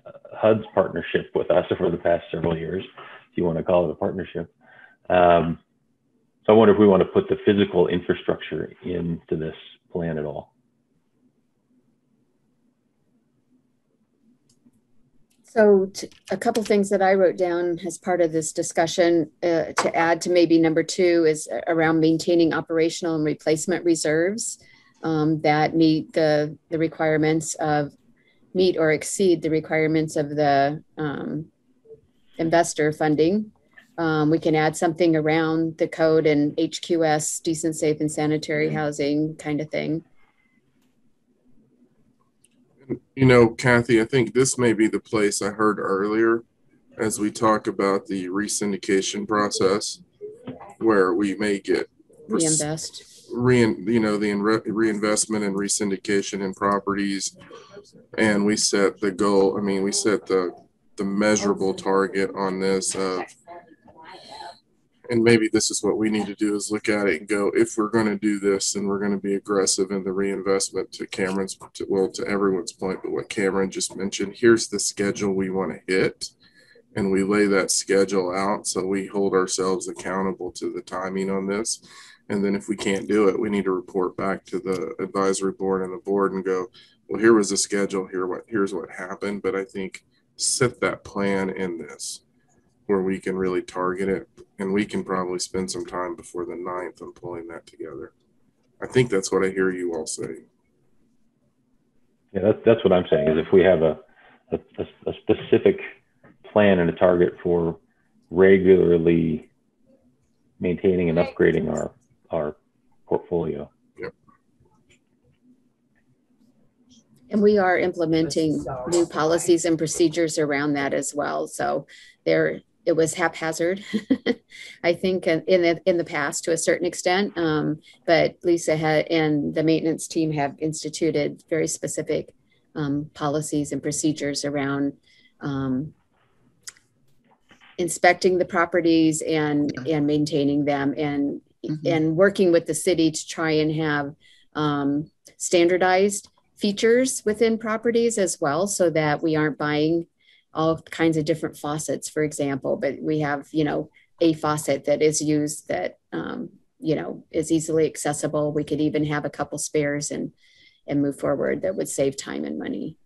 uh, HUD's partnership with us [LAUGHS] over the past several years, if you want to call it a partnership. Um, so I wonder if we want to put the physical infrastructure into this plan at all. So, a couple things that I wrote down as part of this discussion uh, to add to maybe number two is around maintaining operational and replacement reserves um, that meet the the requirements of meet or exceed the requirements of the um, investor funding. Um, we can add something around the code and HQS, decent, safe, and sanitary housing kind of thing. You know, Kathy, I think this may be the place I heard earlier as we talk about the resyndication process where we may get reinvest. rein, you know the reinvestment and resyndication in properties. And we set the goal i mean we set the the measurable target on this of and maybe this is what we need to do is look at it and go if we're going to do this and we're going to be aggressive in the reinvestment to cameron's to, well to everyone's point but what cameron just mentioned here's the schedule we want to hit. And we lay that schedule out so we hold ourselves accountable to the timing on this. And then if we can't do it we need to report back to the advisory board and the board and go well here was the schedule here what here's what happened. But i think set that plan in this where we can really target it and we can probably spend some time before the 9th on pulling that together. I think that's what I hear you all say. Yeah, that's, that's what I'm saying is if we have a, a, a specific plan and a target for regularly maintaining and upgrading our, our portfolio. And we are implementing new policies and procedures around that as well. So there, it was haphazard, [LAUGHS] I think, in the in the past to a certain extent. Um, but Lisa had and the maintenance team have instituted very specific um, policies and procedures around um, inspecting the properties and and maintaining them and mm-hmm. and working with the city to try and have um, standardized features within properties as well so that we aren't buying all kinds of different faucets for example but we have you know a faucet that is used that um, you know is easily accessible. We could even have a couple spares and and move forward that would save time and money.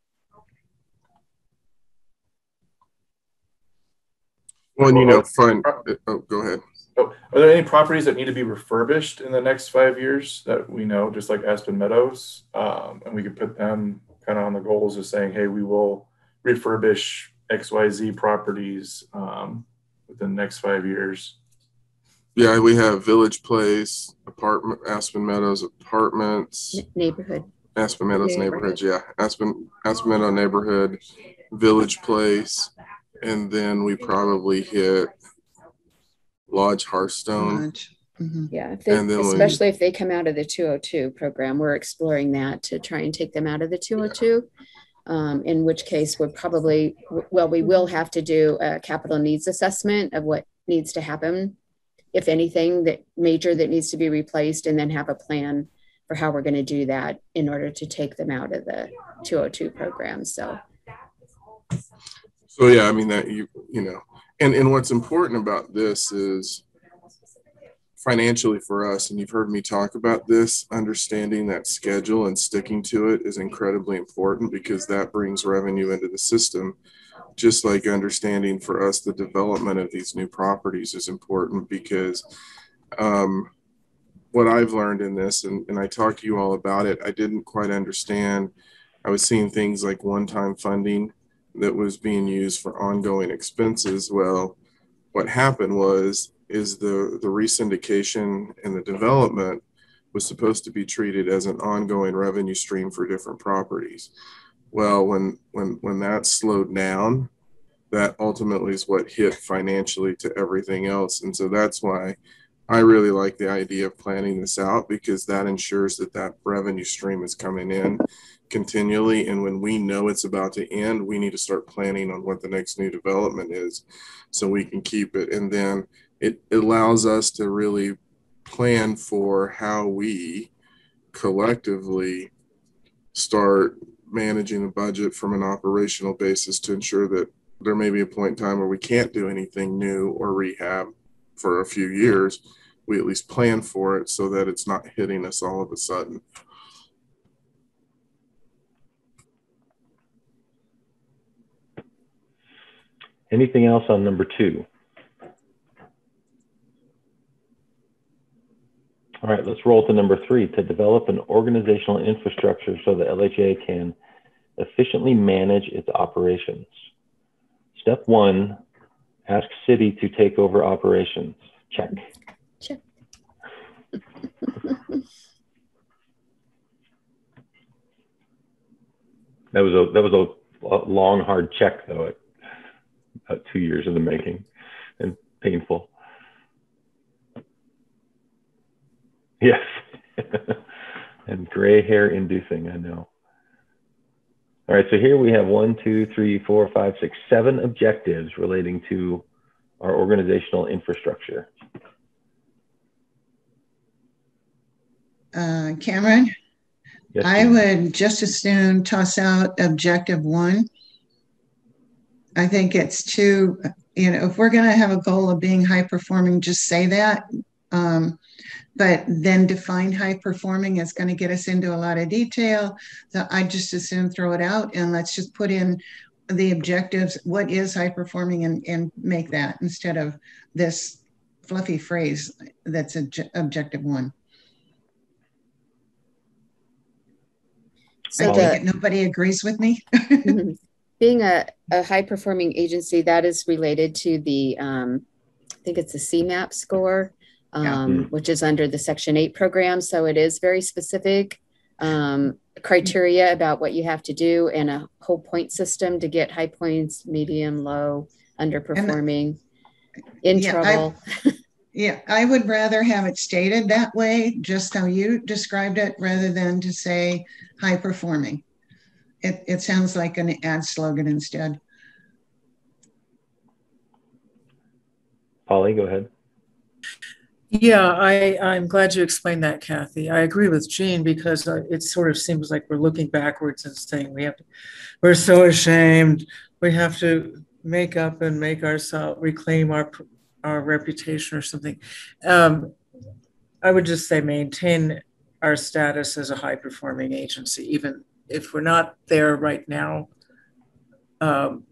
Well you know fun oh go ahead. Oh, are there any properties that need to be refurbished in the next five years that we know, just like Aspen Meadows? Um, and we could put them kind of on the goals of saying, hey, we will refurbish XYZ properties um, within the next five years. Yeah, we have Village Place, apartment, Aspen Meadows apartments, neighborhood, Aspen Meadows neighborhood. Yeah, Aspen Aspen Meadow neighborhood, Village Place, and then we probably hit Lodge Hearthstone. Lodge. Mm-hmm. Yeah, if they, especially if they come out of the 202 program, we're exploring that to try and take them out of the 202. Um, in which case, we're probably well, we will have to do a capital needs assessment of what needs to happen, if anything that major that needs to be replaced, and then have a plan for how we're going to do that in order to take them out of the 202 program. So, so yeah, I mean that you you know and and what's important about this is financially for us and you've heard me talk about this understanding that schedule and sticking to it is incredibly important because that brings revenue into the system just like understanding for us the development of these new properties is important because um, what i've learned in this and, and i talked to you all about it i didn't quite understand i was seeing things like one-time funding that was being used for ongoing expenses. Well, what happened was is the the resyndication and the development was supposed to be treated as an ongoing revenue stream for different properties. Well, when when when that slowed down, that ultimately is what hit financially to everything else. And so that's why I really like the idea of planning this out because that ensures that that revenue stream is coming in continually. And when we know it's about to end, we need to start planning on what the next new development is so we can keep it. And then it, allows us to really plan for how we collectively start managing the budget from an operational basis to ensure that there may be a point in time where we can't do anything new or rehab for a few years. We at least plan for it so that it's not hitting us all of a sudden. Anything else on number two? All right, let's roll to number three, to develop an organizational infrastructure so that LHA can efficiently manage its operations. Step one, ask city to take over operations. Check. Check. [LAUGHS] that was a that was a, a long hard check though. It about two years in the making and painful. Yes. [LAUGHS] and gray hair inducing, I know. All right, so here we have one, two, three, four, five, six, seven objectives relating to our organizational infrastructure. Uh, Cameron, yes, I would just as soon toss out objective one I think it's too, you know, if we're going to have a goal of being high performing, just say that. Um, but then define high performing is going to get us into a lot of detail. So I just assume throw it out and let's just put in the objectives, what is high performing and, and make that instead of this fluffy phrase that's obje- objective one. So I the, nobody agrees with me. [LAUGHS] Mhm. Being a, a high performing agency, that is related to the, um, I think it's the SEMAP score, Yeah. um, which is under the Section 8 program. So it is very specific um, criteria about what you have to do and a whole point system to get high points, medium, low, underperforming, in Yeah, I- trouble. [LAUGHS] Yeah, I would rather have it stated that way, just how you described it, rather than to say high performing. It, it sounds like an ad slogan instead. Polly, go ahead. Yeah, I, I'm glad you explained that, Kathy. I agree with Jean because uh, it sort of seems like we're looking backwards and saying we have to, we're so ashamed. We have to make up and make ourselves reclaim our our reputation or something. Um, I would just say maintain our status as a high performing agency, even if we're not there right now. Um,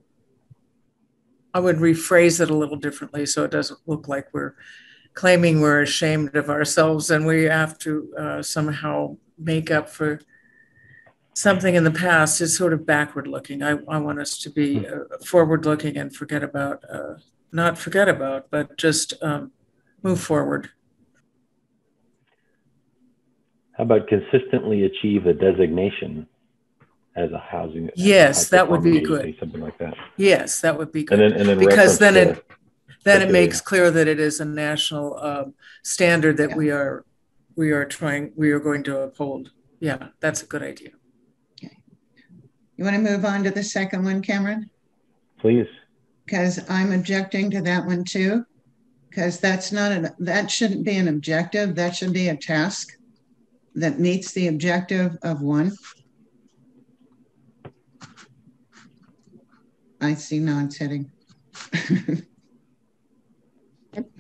I would rephrase it a little differently so it doesn't look like we're claiming we're ashamed of ourselves and we have to uh, somehow make up for something in the past is sort of backward looking. I, I want us to be uh, forward looking and forget about, uh, not forget about, but just um, move forward. How about consistently achieve a designation as a housing? a Yes, that would be good. Something like that. Yes, that would be good. And then, and then Because then it, then it makes clear that it is a national um, standard that Yeah. we are, we are trying, we are going to uphold. Yeah, that's a good idea. Okay. You want to move on to the second one, Cameron? Please. Because I'm objecting to that one too. Because that's not an, that shouldn't be an objective. That should be a task that meets the objective of one. I see nods [LAUGHS] hitting.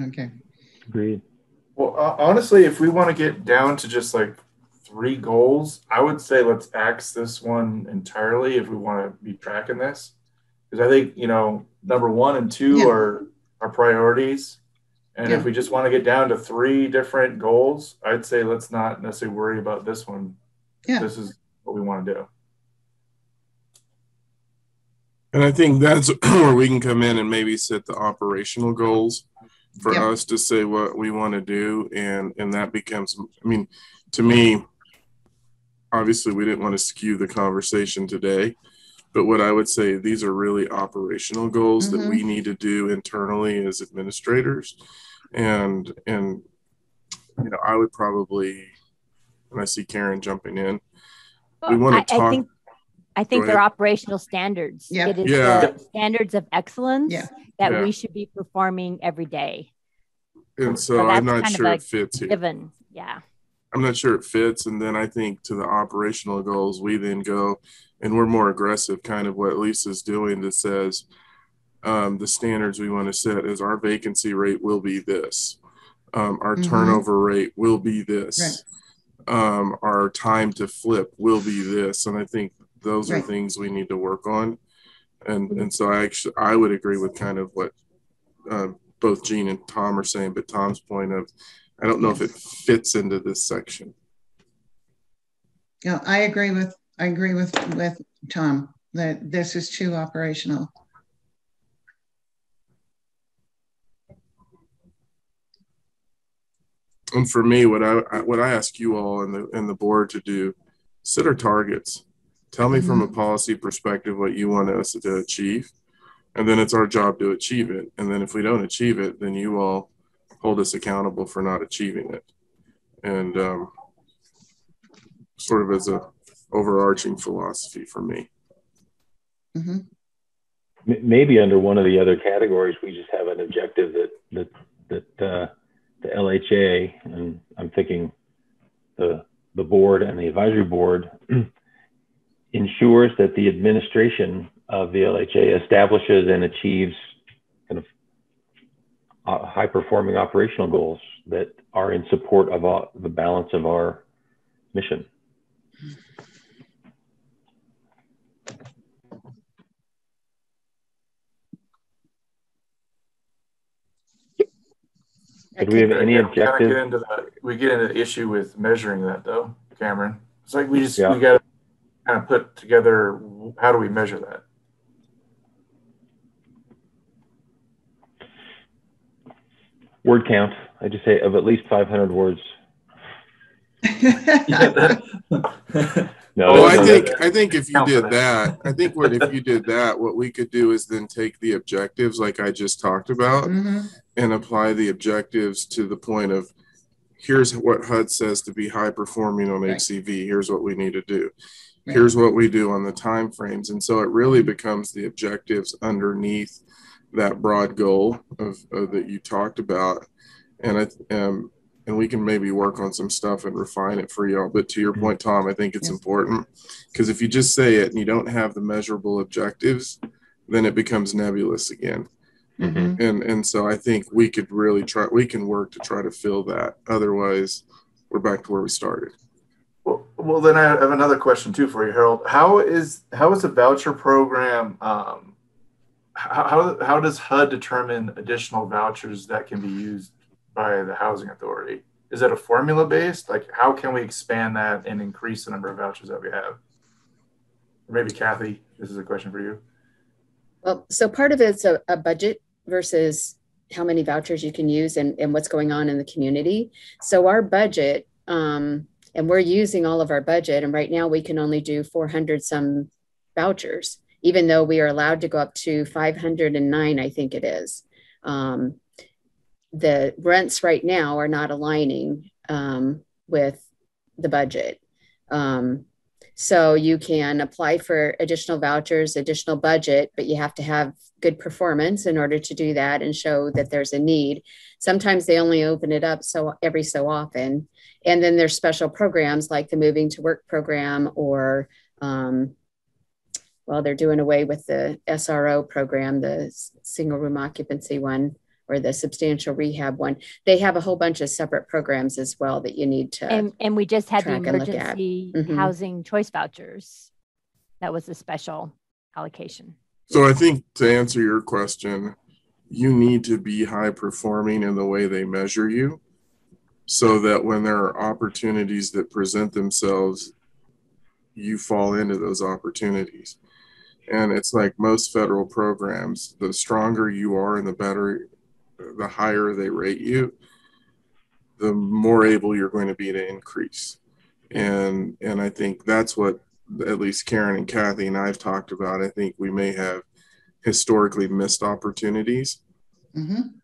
Okay. Agreed. Well, uh, honestly, if we want to get down to just like three goals, I would say let's axe this one entirely if we want to be tracking this. Because I think, you know, number one and two Yeah. are our priorities. And if we just want to get down to three different goals, I'd say let's not necessarily worry about this one. Yeah. This is what we want to do. And I think that's [CLEARS THROAT] where we can come in and maybe set the operational goals for Yep. us to say what we want to do. And, and that becomes, I mean, to me, obviously we didn't want to skew the conversation today, but what I would say, these are really operational goals that Mhm. we need to do internally as administrators. And, and, you know, I would probably, and I see Karen jumping in, we want I, to I talk. think I think they're operational standards. Yeah. It is Yeah. the standards of excellence Yeah. that Yeah. we should be performing every day. And So so I'm not sure a it fits here. Given. Yeah. I'm not sure it fits. And then I think to the operational goals, we then go and we're more aggressive, kind of what Lisa's doing that says um, the standards we want to set is our vacancy rate will be this, um, our Mhm. turnover rate will be this, um, our time to flip will be this. And I think those are things we need to work on. And, and so I actually, I would agree with kind of what um, both Gene and Tom are saying, but Tom's point of, I don't know if it fits into this section. Yeah, I agree with, I agree with, with Tom that this is too operational. And for me, what I I- what I ask you all and the and the board to do, set our targets. Tell me from a policy perspective what you want us to achieve, and then it's our job to achieve it. And then if we don't achieve it, then you all hold us accountable for not achieving it. And um, sort of as a overarching philosophy for me. Mhm. Maybe under one of the other categories, we just have an objective that, that, that, uh, the LHA, and I'm thinking the, the board and the advisory board [CLEARS THROAT] ensures that the administration of the LHA establishes and achieves kind of uh, high performing operational goals that are in support of the balance of our mission. Did we have any objectives? Get into the, we get into the issue with measuring that though, Cameron. It's like we just yeah. we got kind of put together, how do we measure that? Word count. I just say of at least 500 words. [LAUGHS] No, Well, I think I think if you did that. that, I think what if you did that, what we could do is then take the objectives like I just talked about Mhm. and apply the objectives to the point of here's what HUD says to be high performing on Right. HCV. Here's what we need to do. Right. Here's what we do on the time frames. And so it really becomes the objectives underneath that broad goal of, of that you talked about. And I um and we can maybe work on some stuff and refine it for y'all. But to your point, Tom, I think it's Yes. important because if you just say it and you don't have the measurable objectives, then it becomes nebulous again Mhm. and and so I think we could really try we can work to try to fill that. Otherwise, we're back to where we started. Well, well, then I have another question too for you, Harold. How is, how is the voucher program, um, how, how, does HUD determine additional vouchers that can be used by the housing authority? Is it a formula based? Like, how can we expand that and increase the number of vouchers that we have? Maybe Kathy, this is a question for you. Well, so part of it's a, a budget versus how many vouchers you can use and, and what's going on in the community. So our budget, um, and we're using all of our budget, and right now we can only do 400 some vouchers, even though we are allowed to go up to 509, I think it is. Um, the rents right now are not aligning um, with the budget. Um, so you can apply for additional vouchers, additional budget, but you have to have good performance in order to do that and show that there's a need. Sometimes they only open it up so every so often. And then there's special programs like the moving to work program or um, well, they're doing away with the SRO program, the single room occupancy one or the substantial rehab one. They have a whole bunch of separate programs as well that you need to. And, and we just had the track and look at. emergency Mhm. housing choice vouchers. That was a special allocation. So I think to answer your question, you need to be high performing in the way they measure you so that when there are opportunities that present themselves, you fall into those opportunities. And it's like most federal programs, the stronger you are and the better, the higher they rate you, the more able you're going to be to increase. And and I think that's what at least Karen and Kathy and I've talked about. I think we may have historically missed opportunities. Mhm.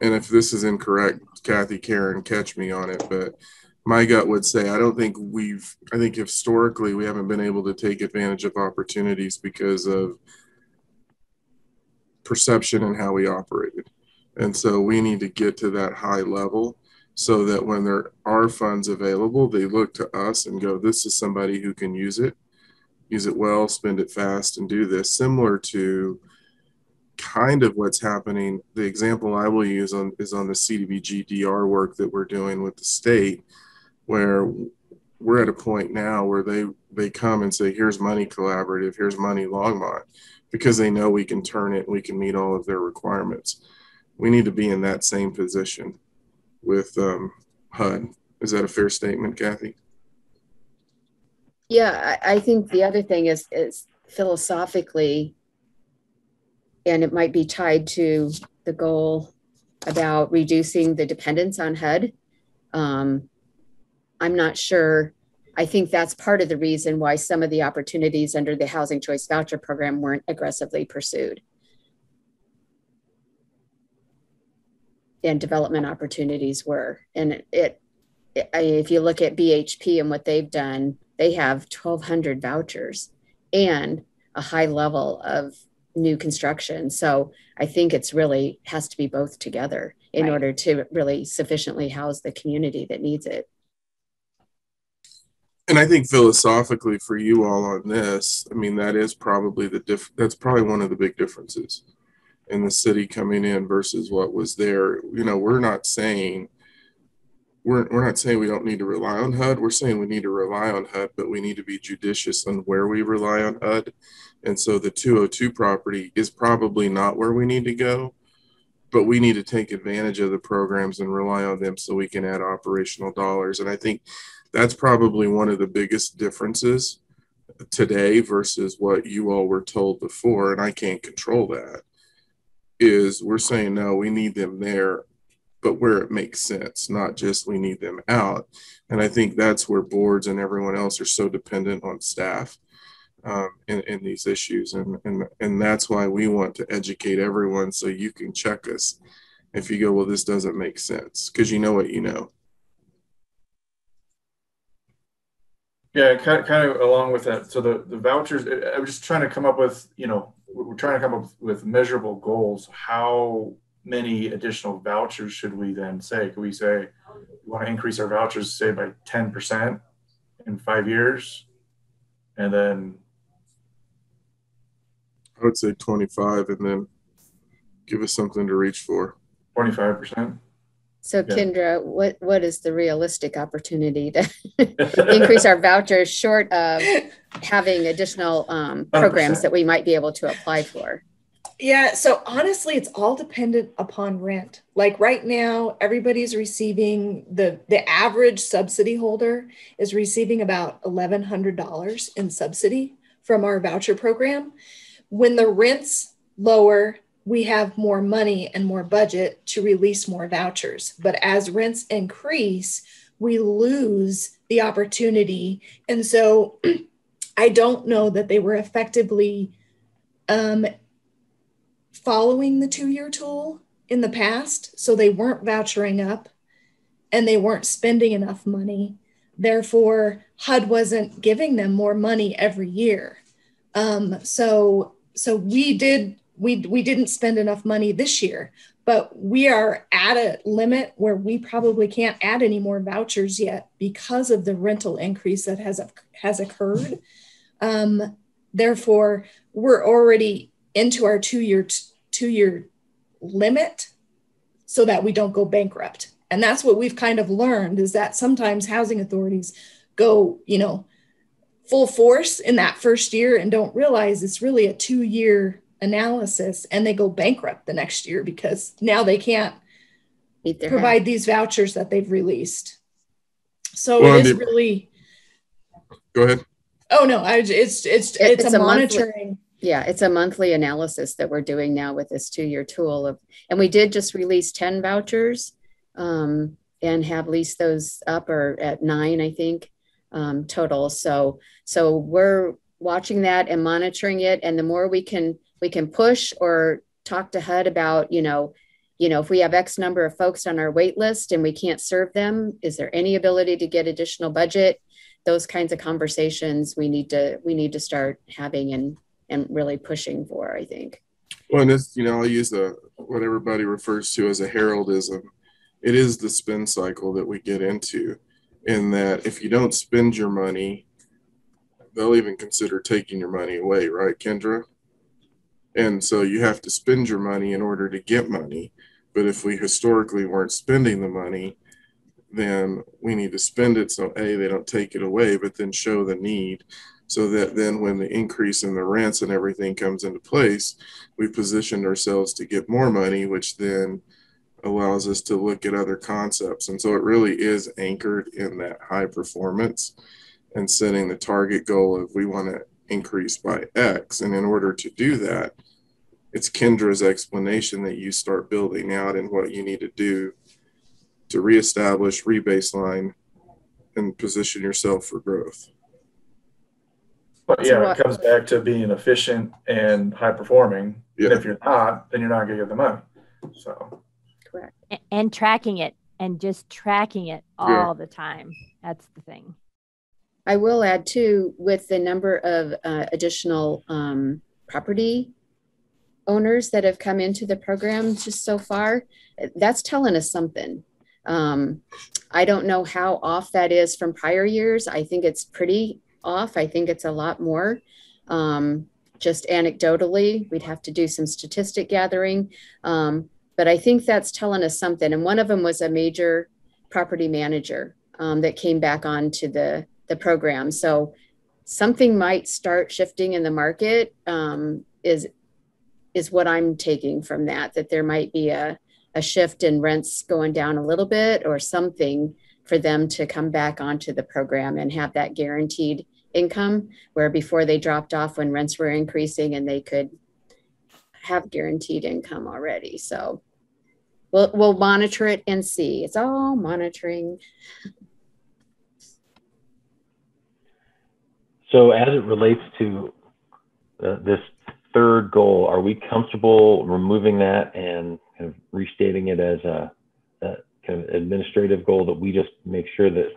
And if this is incorrect, Kathy, Karen, catch me on it. But my gut would say I don't think we've, I think historically we haven't been able to take advantage of opportunities because of perception and how we operated. And so we need to get to that high level so that when there are funds available, they look to us and go, this is somebody who can use it, use it well, spend it fast, and do this. Similar to kind of what's happening. The example I will use on is on the CDBG DR work that we're doing with the state, where we're at a point now where they they come and say, here's money collaborative, here's money Longmont, because they know we can turn it, we can meet all of their requirements. We need to be in that same position with um, HUD. Is that a fair statement, Kathy? Yeah, I, I think the other thing is is philosophically, and it might be tied to the goal about reducing the dependence on HUD. Um, I'm not sure. I think that's part of the reason why some of the opportunities under the Housing Choice Voucher Program weren't aggressively pursued. And development opportunities were. And it, it if you look at BHP and what they've done, they have 1,200 vouchers and a high level of new construction. So I think it's really has to be both together in Right. order to really sufficiently house the community that needs it. And I think philosophically for you all on this, I mean, that is probably the diff, that's probably one of the big differences in the city coming in versus what was there. You know, we're not saying, we're, we're not saying we don't need to rely on HUD. We're saying we need to rely on HUD, but we need to be judicious on where we rely on HUD. And so the 202 property is probably not where we need to go. but we need to take advantage of the programs and rely on them so we can add operational dollars. And I think that's probably one of the biggest differences today versus what you all were told before. And I can't control that. Is we're saying, no, we need them there, but where it makes sense, not just we need them out. And I think that's where boards and everyone else are so dependent on staff um, in, in these issues. And, and, and that's why we want to educate everyone so you can check us if you go, well, this doesn't make sense because you know what you know. Yeah, kind of, kind of along with that. So the, the vouchers, I was just trying to come up with, you know, we're trying to come up with measurable goals. How many additional vouchers should we then say? Could we say we want to increase our vouchers, say by 10% in five years? And then I would say 25 and then give us something to reach for. 25%? So yeah. Kendra, what, what is the realistic opportunity to [LAUGHS] increase our vouchers short of having additional um, programs 100%. that we might be able to apply for? Yeah, so honestly, it's all dependent upon rent. Like right now, everybody's receiving the the average subsidy holder is receiving about eleven hundred dollars in subsidy from our voucher program. When the rents lower, we have more money and more budget to release more vouchers. But as rents increase, we lose the opportunity. And so [CLEARS THROAT] I don't know that they were effectively um, following the two year tool in the past. So they weren't vouchering up and they weren't spending enough money. Therefore, HUD wasn't giving them more money every year. Um, so so we did we we didn't spend enough money this year but we are at a limit where we probably can't add any more vouchers yet because of the rental increase that has has occurred. Um, therefore we're already into our two year two year limit so that we don't go bankrupt. And that's what we've kind of learned is that sometimes housing authorities go you know full force in that first year and don't realize it's really a two year analysis and they go bankrupt the next year because now they can't provide head. these vouchers that they've released. So well, it is really. Go ahead. Oh no, I, it's it's it's, it's a, a, monitoring. Monthly, yeah, it's a monthly analysis that we're doing now with this two-year tool of, and we did just release ten vouchers, um, and have leased those up or at nine, I think um, total. So so we're watching that and monitoring it, and the more we can we can push or talk to HUD about you know you know if we have X number of folks on our wait list and we can't serve them, is there any ability to get additional budget? Those kinds of conversations we need to we need to start having and and really pushing for. I think. Well, and it's you know I'll use the what everybody refers to as a Haroldism. It is the spin cycle that we get into in that if you don't spend your money, they'll even consider taking your money away, right, Kendra? And so you have to spend your money in order to get money. But if we historically weren't spending the money, then we need to spend it so A, they don't take it away, but then show the need so that then when the increase in the rents and everything comes into place, we positioned ourselves to get more money, which then allows us to look at other concepts. And so it really is anchored in that high performance and setting the target goal of we want to increase by X. And in order to do that, it's Kendra's explanation that you start building out and what you need to do to reestablish, rebaseline, and position yourself for growth. But yeah, it comes back to being efficient and high performing. Yeah. And if you're not, then you're not going to get the money. So correct. And tracking it and just tracking it all yeah. the time. That's the thing. I will add too, with the number of uh, additional um, property owners that have come into the program just so far, that's telling us something. Um, I don't know how off that is from prior years. I think it's pretty off. I think it's a lot more. Um, just anecdotally, we'd have to do some statistic gathering. Um, but I think that's telling us something. And one of them was a major property manager um, that came back onto the the program. So something might start shifting in the market. Um, is is what I'm taking from that, that there might be a, a shift in rents going down a little bit or something for them to come back onto the program and have that guaranteed income where before they dropped off when rents were increasing and they could have guaranteed income already. So we'll, we'll monitor it and see. It's all monitoring. So as it relates to uh, this third goal, are we comfortable removing that and kind of restating it as a, a kind of administrative goal that we just make sure that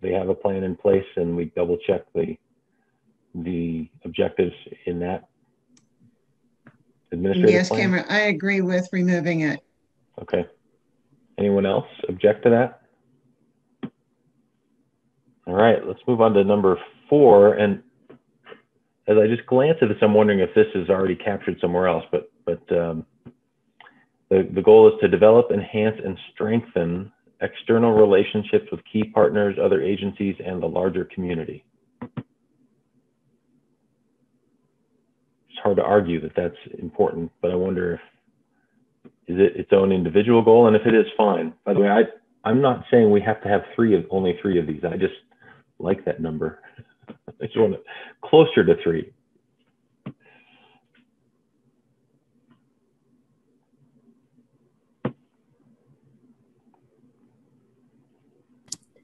they have a plan in place and we double check the the objectives in that administrative Yes, plan? Cameron, I agree with removing it. Okay. Anyone else object to that? All right, let's move on to number four. And as I just glance at this, I'm wondering if this is already captured somewhere else, but, but um, the, the goal is to develop, enhance, and strengthen external relationships with key partners, other agencies, and the larger community. It's hard to argue that that's important, but I wonder if is it its own individual goal? And if it is, fine. By the way, I, I'm not saying we have to have three of only three of these. I just like that number. [LAUGHS] I just want it closer to three.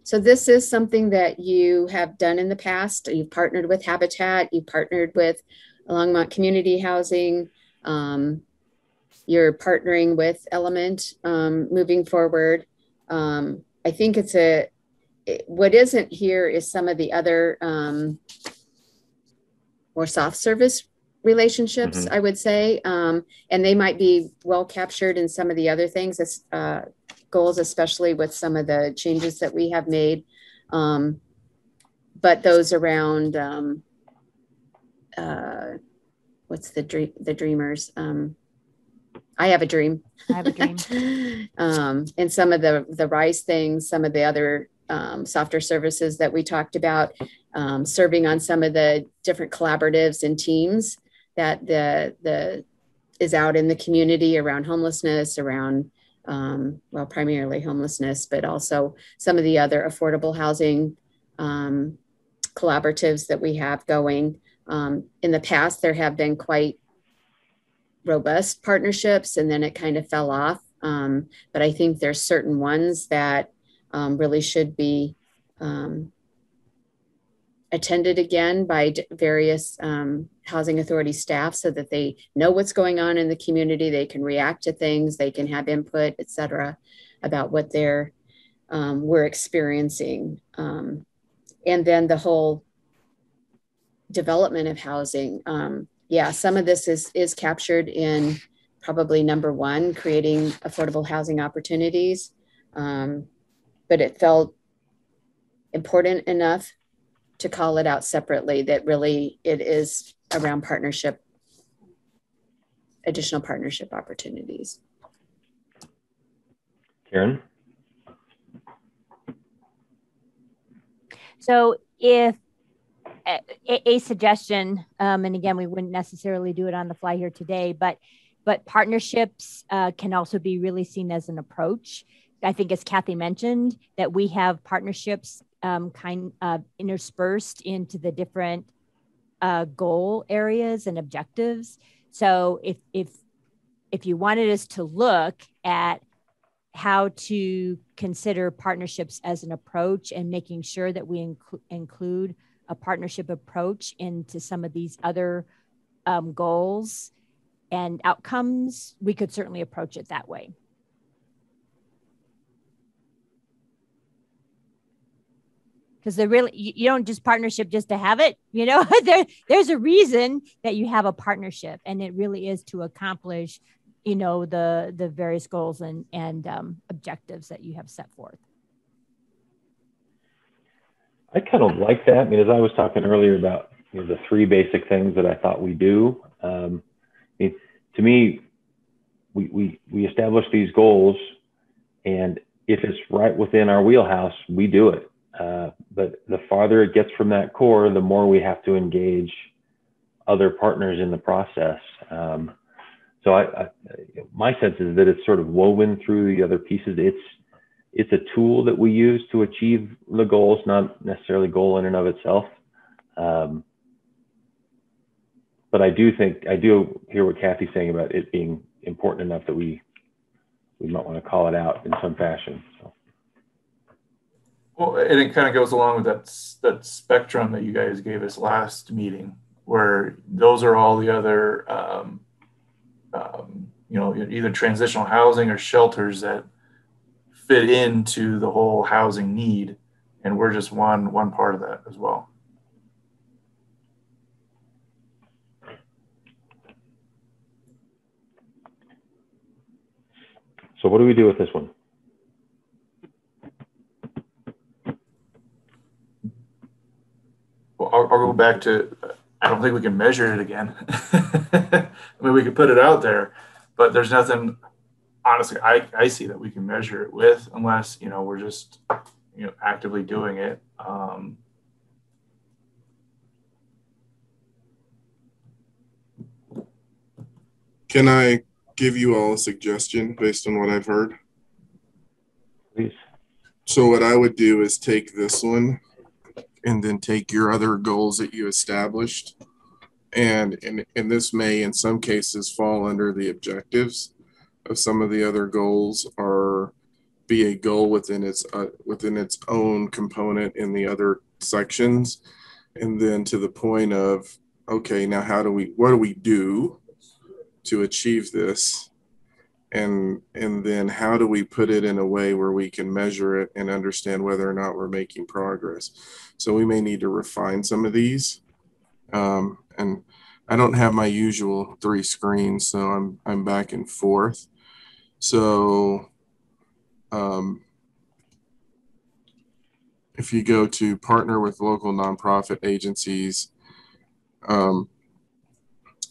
So this is something that you have done in the past. You've partnered with Habitat, you've partnered with Longmont Community Housing. Um, you're partnering with Element um, moving forward. Um, I think it's a, it, what isn't here is some of the other um, more soft service relationships, Mhm. I would say. Um, and they might be well captured in some of the other things, as, uh, goals, especially with some of the changes that we have made. Um, but those around, um, uh, what's the dream, the dreamers? Um, I have a dream. I have a dream. [LAUGHS] um, and some of the the rice things, some of the other um, softer services that we talked about, um, serving on some of the different collaboratives and teams that the the is out in the community around homelessness, around um, well, primarily homelessness, but also some of the other affordable housing um, collaboratives that we have going. Um, in the past, there have been quite robust partnerships and then it kind of fell off. Um, but I think there's certain ones that um, really should be um, attended again by various um, housing authority staff so that they know what's going on in the community. They can react to things, they can have input, et cetera, about what they're um, we're experiencing. And then the whole development of housing. Um, yeah, some of this is is captured in probably number one, creating affordable housing opportunities. Um, but it felt important enough to call it out separately that really it is around partnership, additional partnership opportunities. Karen? So if a, a- suggestion, um, and again, we wouldn't necessarily do it on the fly here today, but but partnerships uh, can also be really seen as an approach. I think, as Kathy mentioned, that we have partnerships um, kind of interspersed into the different uh, goal areas and objectives. So if if if you wanted us to look at how to consider partnerships as an approach and making sure that we inclu- include a partnership approach into some of these other um, goals and outcomes, we could certainly approach it that way. Because they're really, you, you don't just partnership just to have it, you know, [LAUGHS] there, there's a reason that you have a partnership and it really is to accomplish you know the the various goals and and um, objectives that you have set forth I kind of like that. I mean, as I was talking earlier about you know, the three basic things that I thought we do. Um, I mean, to me, we, we, we establish these goals, and if it's right within our wheelhouse, we do it. Uh, but the farther it gets from that core, the more we have to engage other partners in the process. Um, so I, I, my sense is that it's sort of woven through the other pieces. It's it's a tool that we use to achieve the goals, not necessarily goal in and of itself. Um, but I do think I do hear what Kathy's saying about it being important enough that we we might want to call it out in some fashion. So. Well, and it kind of goes along with that that spectrum that you guys gave us last meeting, where those are all the other, um, um, you know, either transitional housing or shelters that fit into the whole housing need, and we're just one one part of that as well. So what do we do with this one? Well, I'll, I'll, go back to, I don't think we can measure it again. [LAUGHS] I mean, we could put it out there, but there's nothing, honestly, I, I see that we can measure it with unless, you know, we're just, you know, actively doing it. Um, Can I give you all a suggestion based on what I've heard? Please. So what I would do is take this one and then take your other goals that you established. And, and, and this may in some cases fall under the objectives of some of the other goals are be a goal within its uh, within its own component in the other sections. And then to the point of okay now how do we what do we do to achieve this? And and then how do we put it in a way where we can measure it and understand whether or not we're making progress? So we may need to refine some of these. Um, and i don't have my usual three screens so i'm i'm back and forth so um, if you go to partner with local nonprofit agencies um,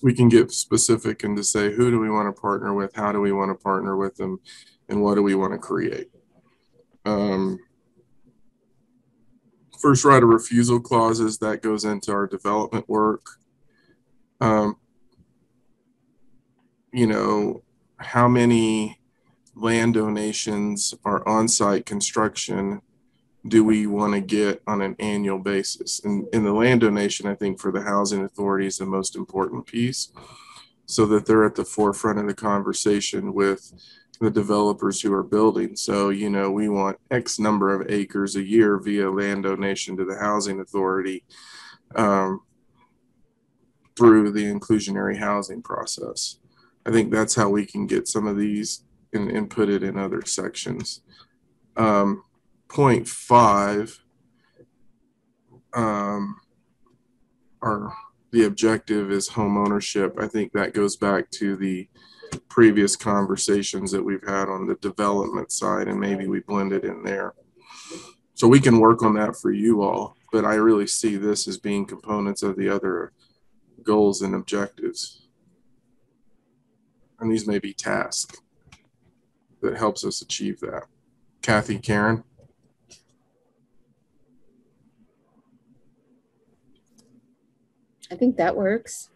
we can get specific and to say who do we want to partner with, how do we want to partner with them, and what do we want to create. Um, first right of refusal clauses that goes into our development work. Um, you know, how many land donations or on-site construction do we want to get on an annual basis? And in the land donation, I think for the housing authority is the most important piece so that they're at the forefront of the conversation with the developers who are building. So, you know, we want X number of acres a year via land donation to the housing authority um, through the inclusionary housing process. I think that's how we can get some of these and, and put it in other sections. Um, point five, um, or the objective is home ownership. I think that goes back to the previous conversations that we've had on the development side, and maybe we blend it in there. So we can work on that for you all, but I really see this as being components of the other goals and objectives. And these may be tasks that helps us achieve that. Kathy, Karen? I think that works.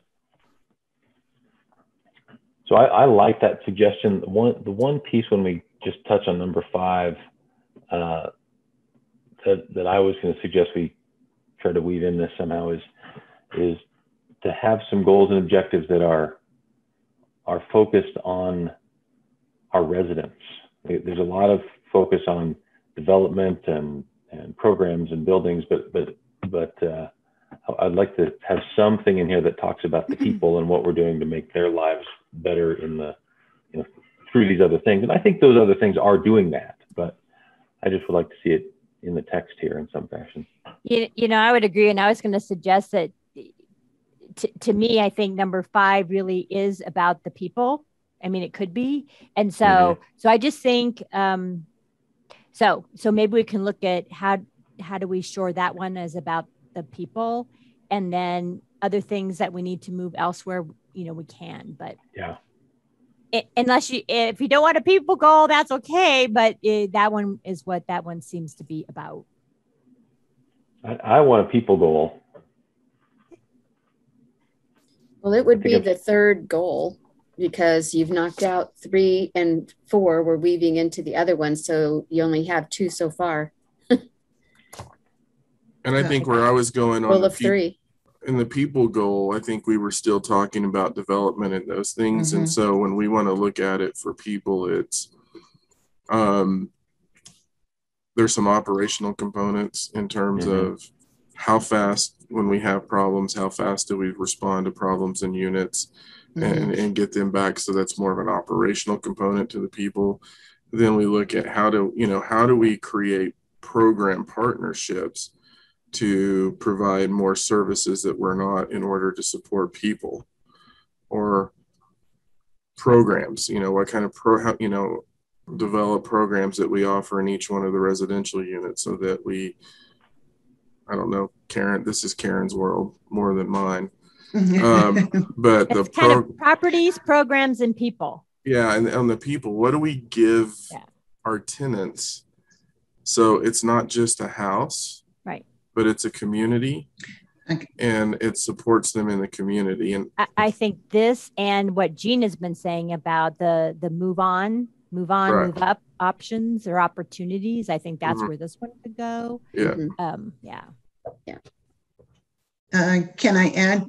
So I, I like that suggestion. The one, the one piece when we just touch on number five uh, that, that I was going to suggest we try to weave in this somehow is is to have some goals and objectives that are are focused on our residents. There's a lot of focus on development and, and programs and buildings, but but but uh, I'd like to have something in here that talks about the [LAUGHS] people and what we're doing to make their lives better in the, you know, through these other things. And I think those other things are doing that, but I just would like to see it in the text here in some fashion. You, you know, I would agree. And I was going to suggest that to, to me, I think number five really is about the people. I mean, it could be. And so, mm-hmm. so I just think, um, so, so maybe we can look at how, how do we shore that one as about the people and then other things that we need to move elsewhere you know we can but yeah it, unless you if you don't want a people goal that's okay but it, that one is what that one seems to be about i, I want a people goal well it would be the third goal because you've knocked out three and four. We're weaving into the other one, so you only have two so far. And I think where I was going on the of peop- three. in the people goal, I think we were still talking about development and those things. And so when we want to look at it for people, it's um there's some operational components in terms Mhm. of how fast when we have problems, how fast do we respond to problems in units and, mm-hmm. and get them back. So that's more of an operational component to the people. Then we look at how do, you know, how do we create program partnerships to provide more services that we're not in order to support people or programs, you know, what kind of pro, how, you know, develop programs that we offer in each one of the residential units so that we, I don't know, Karen, this is Karen's world more than mine. [LAUGHS] Um, but the It's kind pro, of properties, programs, and people. yeah, and on the people, what do we give Yeah. our tenants? So it's not just a house, Right. but it's a community Okay. and it supports them in the community. And I, I think this and what Jean has been saying about the the move on, move on, Right. move up options or opportunities. I think that's Mhm. where this one could go. yeah, Mhm. Um, yeah. Uh, can I add,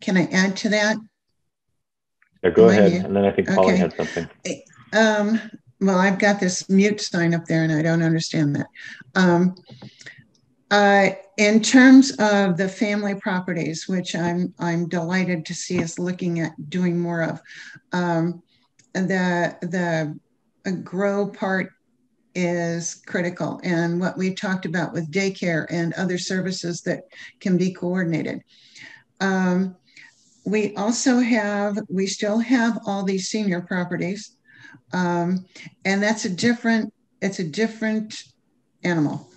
can I add to that? Yeah, go ahead. And then I think Polly Okay. had something. Um, well, I've got this mute sign up there and I don't understand that. Um, uh, in terms of the family properties, which I'm, I'm delighted to see us looking at doing more of, um, the, the uh, grow part is critical and what we talked about with daycare and other services that can be coordinated. Um, we also have, we still have all these senior properties. Um, and that's a different, it's a different animal.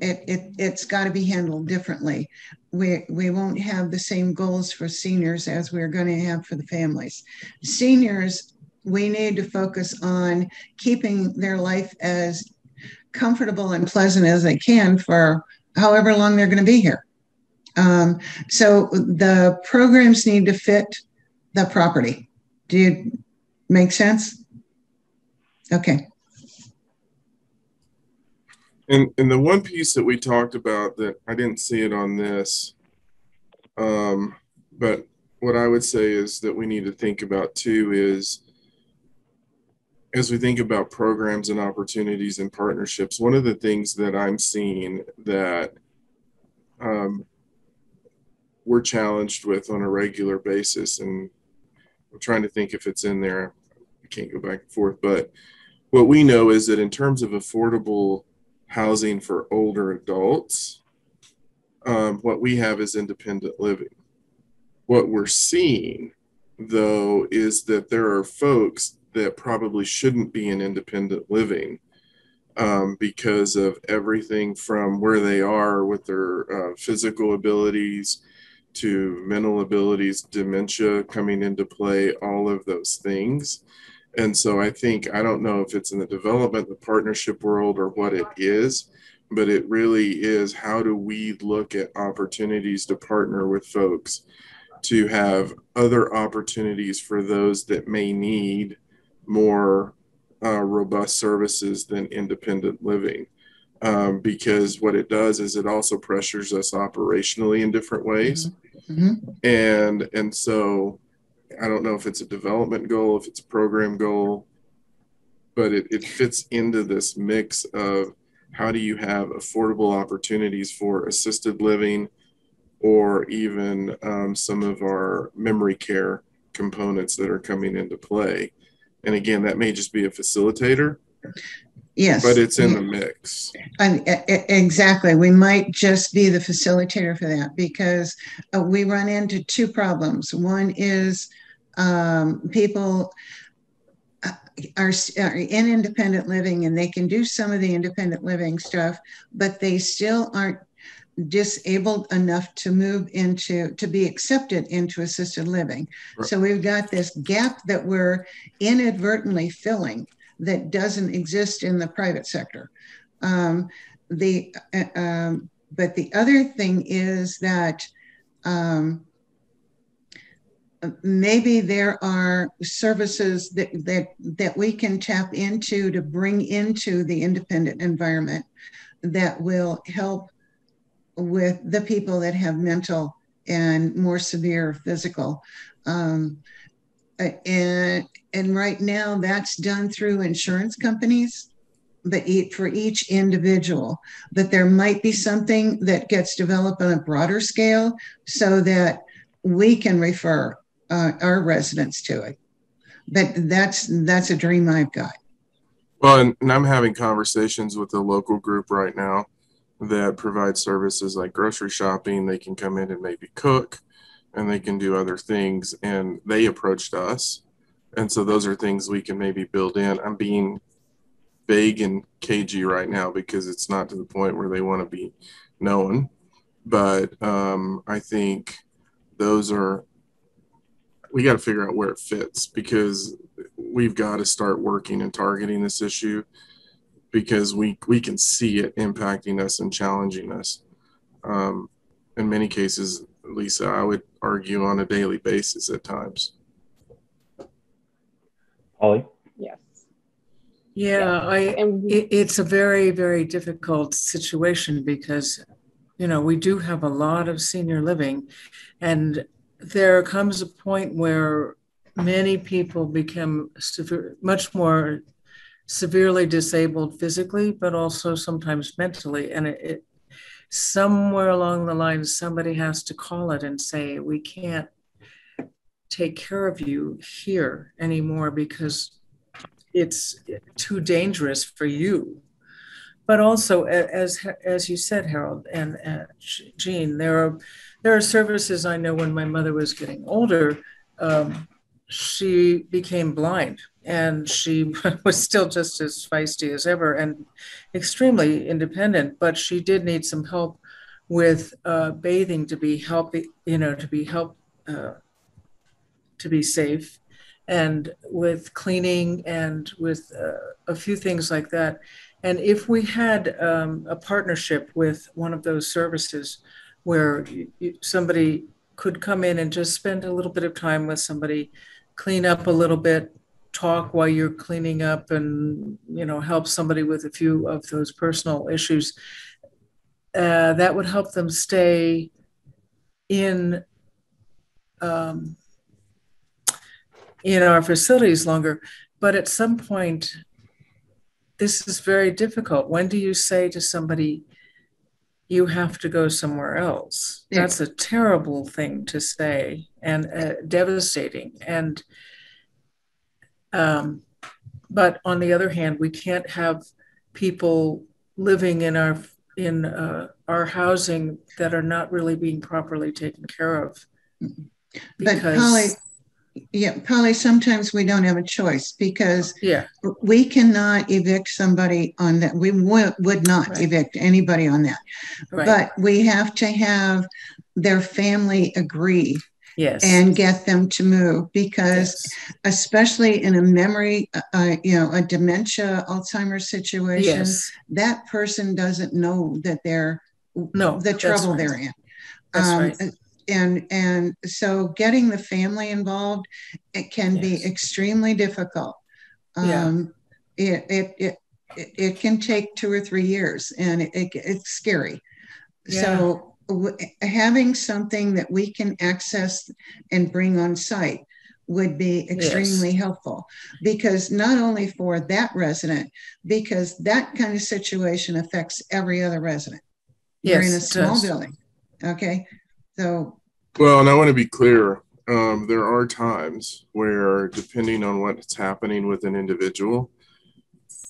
It, it, it's got to be handled differently. We, we won't have the same goals for seniors as we're going to have for the families. Seniors, we need to focus on keeping their life as comfortable and pleasant as they can for however long they're going to be here. Um, so the programs need to fit the property. Do you make sense? Okay. and and the one piece that we talked about that I didn't see it on this, um, but what I would say is that we need to think about too is as we think about programs and opportunities and partnerships, one of the things that I'm seeing that um, we're challenged with on a regular basis, and I'm trying to think if it's in there. I can't go back and forth, but what we know is that in terms of affordable housing for older adults, um, what we have is independent living. What we're seeing, though, is that there are folks that probably shouldn't be in independent living um, because of everything from where they are with their uh, physical abilities to mental abilities, dementia coming into play, all of those things. And so I think, I don't know if it's in the development, the partnership world, or what it is, but it really is how do we look at opportunities to partner with folks to have other opportunities for those that may need more uh, robust services than independent living. Um, because what it does is it also pressures us operationally in different ways. Mhm. And and so I don't know if it's a development goal, if it's a program goal, but it, it fits into this mix of how do you have affordable opportunities for assisted living or even um, some of our memory care components that are coming into play. And again, that may just be a facilitator, Yes. but it's in the mix. And, exactly. We might just be the facilitator for that because uh, we run into two problems. One is um, people uh, are, are in independent living and they can do some of the independent living stuff, but they still aren't disabled enough to move into to be accepted into assisted living. Right. So we've got this gap that we're inadvertently filling that doesn't exist in the private sector. Um, the uh, um, but the other thing is that um, maybe there are services that, that, that we can tap into to bring into the independent environment that will help with the people that have mental and more severe physical. Um, and, and right now that's done through insurance companies but for each individual that there might be something that gets developed on a broader scale so that we can refer uh, our residents to it but that's that's a dream i've got well and, and i'm having conversations with a local group right now that provide services like grocery shopping. They can come in and maybe cook and they can do other things and they approached us. And so those are things we can maybe build in. I'm being vague and cagey right now because it's not to the point where they want to be known. But um, i think those are we got to figure out where it fits because we've got to start working and targeting this issue because we we can see it impacting us and challenging us um, in many cases lisa i would argue on a daily basis at times Holly? Yes. Yeah, I, And it, it's a very, very difficult situation because, you know, we do have a lot of senior living and there comes a point where many people become severe, much more severely disabled physically, but also sometimes mentally. And it, it somewhere along the line, somebody has to call it and say, we can't take care of you here anymore because it's too dangerous for you. But also, as as you said, Harold and uh, Jean, there are there are services I know. When my mother was getting older, um, she became blind, and she [LAUGHS] was still just as feisty as ever and extremely independent. But she did need some help with uh, bathing to be healthy, you know, to be help uh, to be safe and with cleaning and with uh, a few things like that. And if we had um, a partnership with one of those services where you, somebody could come in and just spend a little bit of time with somebody, clean up a little bit, talk while you're cleaning up and you know help somebody with a few of those personal issues uh, that would help them stay in um, in our facilities longer. But at some point, this is very difficult. When do you say to somebody, you have to go somewhere else? That's a terrible thing to say and uh, devastating. And, um, but on the other hand, we can't have people living in our in uh, our housing that are not really being properly taken care of. Because, but Polly, yeah, probably sometimes we don't have a choice because yeah. we cannot evict somebody on that. We w- would not right. evict anybody on that. Right. But we have to have their family agree yes. and get them to move because yes. especially in a memory uh, uh, you know a dementia alzheimer's situation yes. that person doesn't know that they're no the trouble right. they're in that's um, right and and so getting the family involved it can yes. be extremely difficult yeah. Um, it, it, it it can take two or three years and it, it it's scary yeah. so having something that we can access and bring on site would be extremely yes. helpful because not only for that resident because that kind of situation affects every other resident yes, you're in a small building okay so, well, and I want to be clear. Um, there are times where, depending on what's happening with an individual,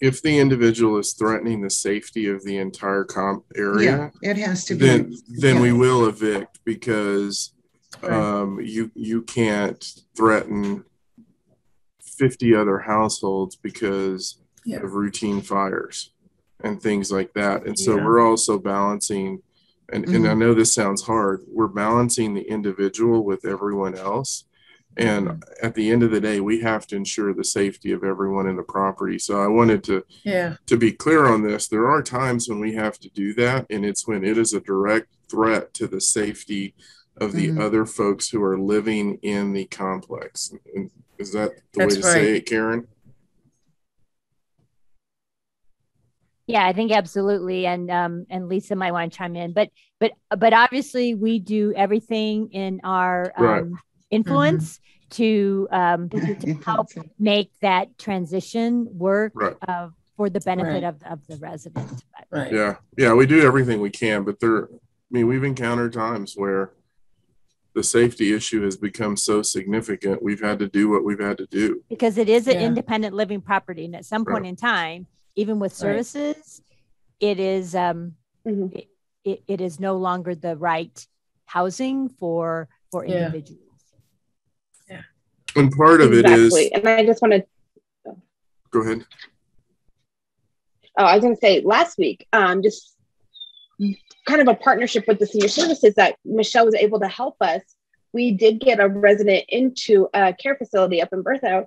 if the individual is threatening the safety of the entire comp area, yeah, it has to be. Then, then yeah. we will evict because um, you you can't threaten fifty other households because yeah. of routine fires and things like that. And so we're also balancing and, mm-hmm. and I mm-hmm. know this sounds hard, we're balancing the individual with everyone else. And mm-hmm. at the end of the day, we have to ensure the safety of everyone in the property. So I wanted to yeah. to be clear on this. There are times when we have to do that, and it's when it is a direct threat to the safety of the Mhm. other folks who are living in the complex. And Is that the way That's to say it, Karen? Yeah, I think absolutely, and um, and Lisa might want to chime in, but but but obviously we do everything in our Right. Influence to um, to help make that transition work Right. uh, for the benefit Right. of of the resident. But- Right. Yeah, yeah, we do everything we can, but there, I mean, we've encountered times where the safety issue has become so significant, we've had to do what we've had to do. because it is an Yeah. independent living property and at some point Right. in time even with Right. services it is um Mhm. it, it, it is no longer the right housing for for Yeah. individuals And part of it is, exactly. And I just want to, go ahead. oh, I was going to say last week, um, just kind of a partnership with the senior services that Michelle was able to help us. We did get a resident into a care facility up in Berthoud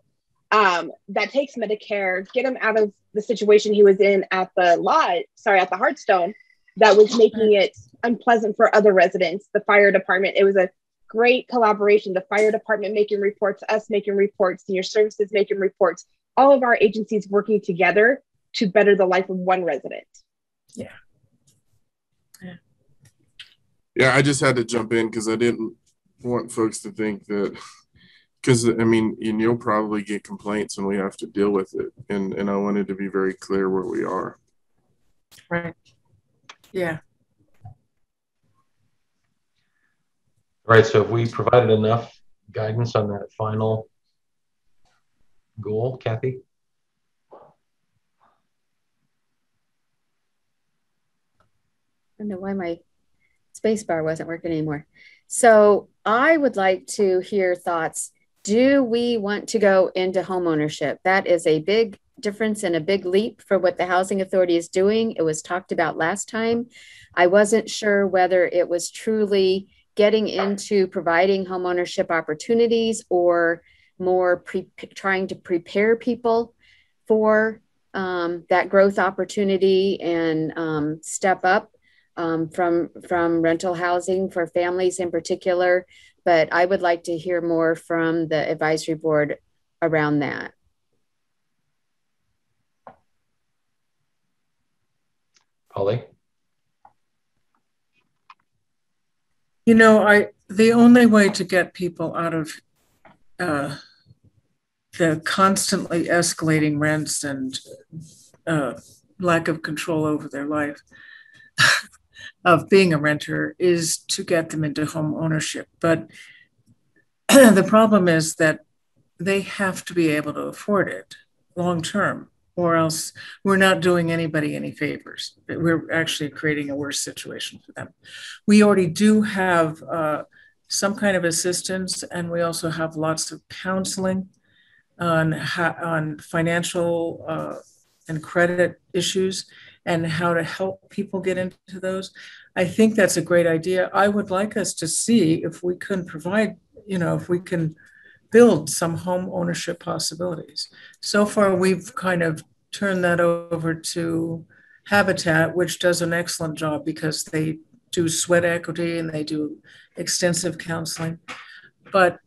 um, that takes Medicare, get him out of the situation he was in at the lot, sorry, at the Hearthstone, that was making it unpleasant for other residents, the fire department. It was a great collaboration. The fire department making reports, us making reports, senior services making reports, all of our agencies working together to better the life of one resident. Yeah, Yeah. Yeah. I just had to jump in because I didn't want folks to think that, because I mean, and you'll probably get complaints and we have to deal with it. And, and I wanted to be very clear where we are. Right. Yeah. Right, so have we provided enough guidance on that final goal, Kathy? I don't know why my space bar wasn't working anymore. So I would like to hear thoughts. Do we want to go into home ownership? That is a big difference and a big leap for what the housing authority is doing. It was talked about last time. I wasn't sure whether it was truly getting into providing home ownership opportunities or more pre- trying to prepare people for um, that growth opportunity and um, step up um, from from rental housing for families in particular. But I would like to hear more from the advisory board around that. Polly? You know, I the only way to get people out of uh, the constantly escalating rents and uh, lack of control over their life [LAUGHS] of being a renter is to get them into home ownership. But [CLEARS THROAT] the problem is that they have to be able to afford it long term, or else we're not doing anybody any favors. We're actually creating a worse situation for them. We already do have uh, some kind of assistance, and we also have lots of counseling on on financial uh, and credit issues and how to help people get into those. I think that's a great idea. I would like us to see if we can provide, you know, if we can build some home ownership possibilities. So far, we've kind of turned that over to Habitat, which does an excellent job because they do sweat equity and they do extensive counseling. But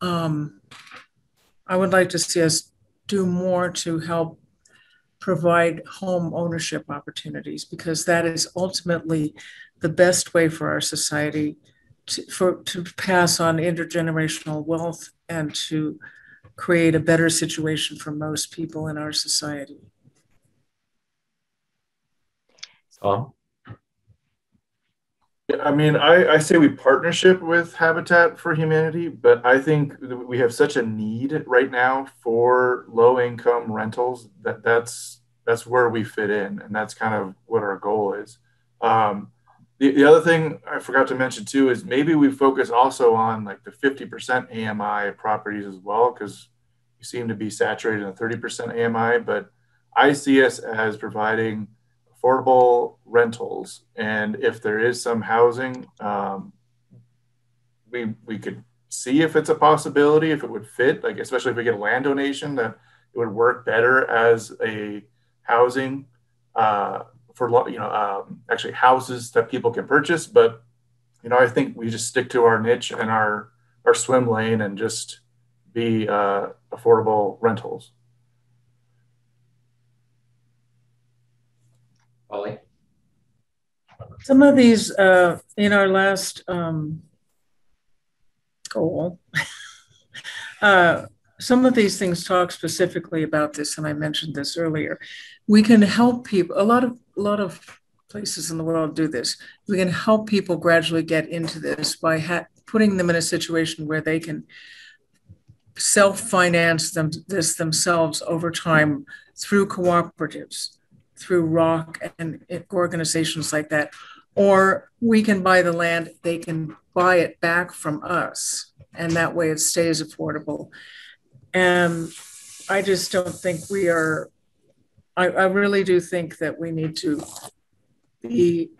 um, I would like to see us do more to help provide home ownership opportunities because that is ultimately the best way for our society to, for, to pass on intergenerational wealth and to create a better situation for most people in our society. Tom? I mean, I, I say we partnership with Habitat for Humanity, but I think we have such a need right now for low income rentals that that's that's where we fit in, and that's kind of what our goal is. Um, the, the other thing I forgot to mention too is maybe we focus also on like the 50% AMI properties as well, because we seem to be saturated in 30% AMI, but I see us as providing affordable rentals. And if there is some housing, um, we, we could see if it's a possibility, if it would fit, like, especially if we get a land donation, that it would work better as a housing uh, for, lo- you know, um, actually houses that people can purchase. But you know, I think we just stick to our niche and our our swim lane and just be uh, affordable rentals. Ollie? Some of these uh, in our last um, goal, [LAUGHS] uh, some of these things talk specifically about this, and I mentioned this earlier. We can help people. A lot of a lot of places in the world do this. We can help people gradually get into this by ha- putting them in a situation where they can self-finance them this themselves over time through cooperatives, through ROC and organizations like that. Or we can buy the land, they can buy it back from us, and that way it stays affordable. And I just don't think we are, I, I really do think that we need to be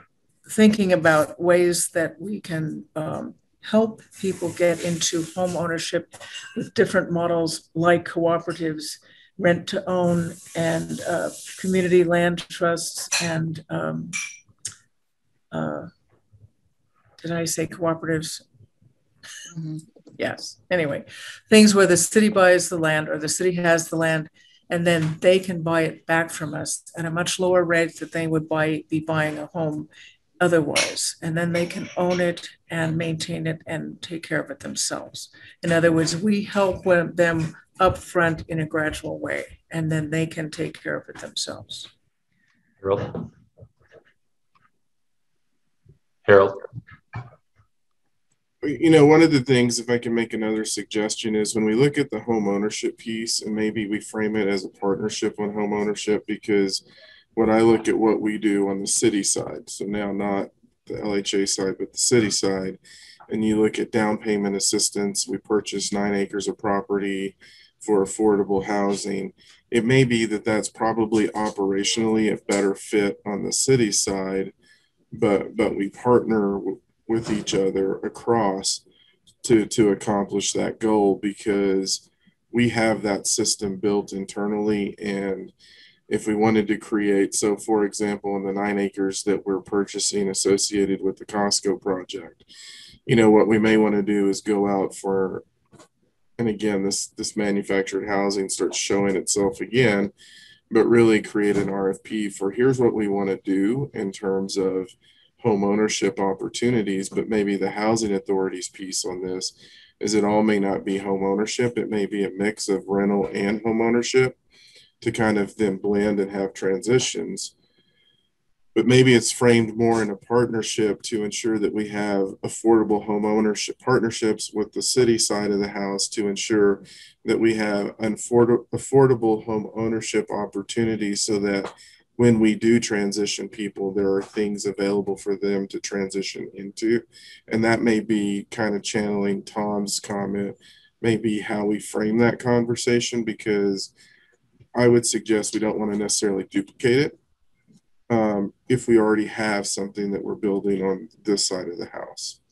thinking about ways that we can um, help people get into home ownership with different models like cooperatives, rent to own, and uh, community land trusts, and um, uh, did I say cooperatives? Mm-hmm. Yes. Anyway, things where the city buys the land or the city has the land and then they can buy it back from us at a much lower rate that they would buy be buying a home otherwise. And then they can own it and maintain it and take care of it themselves. In other words we help them up front in a gradual way and then they can take care of it themselves. Harold? Harold you know, one of the things, if I can make another suggestion, is when we look at the home ownership piece and maybe we frame it as a partnership on home ownership, because when I look at what we do on the city side, so now not the LHA side, but the city side, and you look at down payment assistance, we purchase nine acres of property for affordable housing. It may be that that's probably operationally a better fit on the city side, but but we partner with each other across to to accomplish that goal because we have that system built internally. And if we wanted to create so for example in the nine acres that we're purchasing associated with the costco project you know what we may want to do is go out for and again this this manufactured housing starts showing itself again but really create an rfp for here's what we want to do in terms of home ownership opportunities, but maybe the housing authority's piece on this is it all may not be home ownership. It may be a mix of rental and home ownership to kind of then blend and have transitions. But maybe it's framed more in a partnership to ensure that we have affordable home ownership partnerships with the city side of the house to ensure that we have affordable home ownership opportunities so that when we do transition people, there are things available for them to transition into. And that may be kind of channeling Tom's comment, maybe how we frame that conversation, because I would suggest we don't want to necessarily duplicate it um, if we already have something that we're building on this side of the house.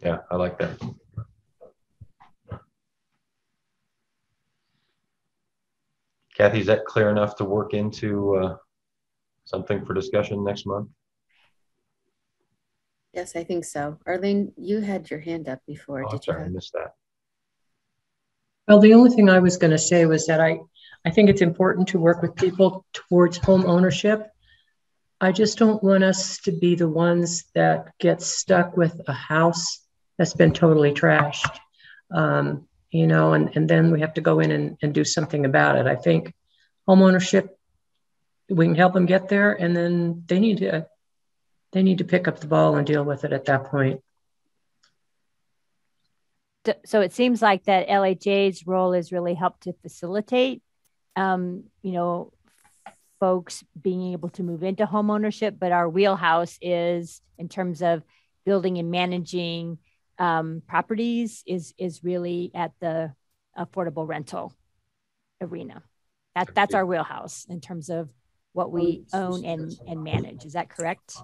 Yeah, I like that. Kathy, is that clear enough to work into uh, something for discussion next month? Yes, I think so. Arlene, you had your hand up before. Oh, Did sorry, you? I missed that. Well, the only thing I was going to say was that I, I think it's important to work with people towards home ownership. I just don't want us to be the ones that get stuck with a house that's been totally trashed. Um, you know, and, and then we have to go in and, and do something about it. I think homeownership, we can help them get there and then they need to they need to pick up the ball and deal with it at that point. So it seems like that LHA's role is really helped to facilitate, um, you know, folks being able to move into homeownership. But our wheelhouse is in terms of building and managing um, properties is is really at the affordable rental arena. That that's our wheelhouse in terms of what we own and and manage. Is that correct?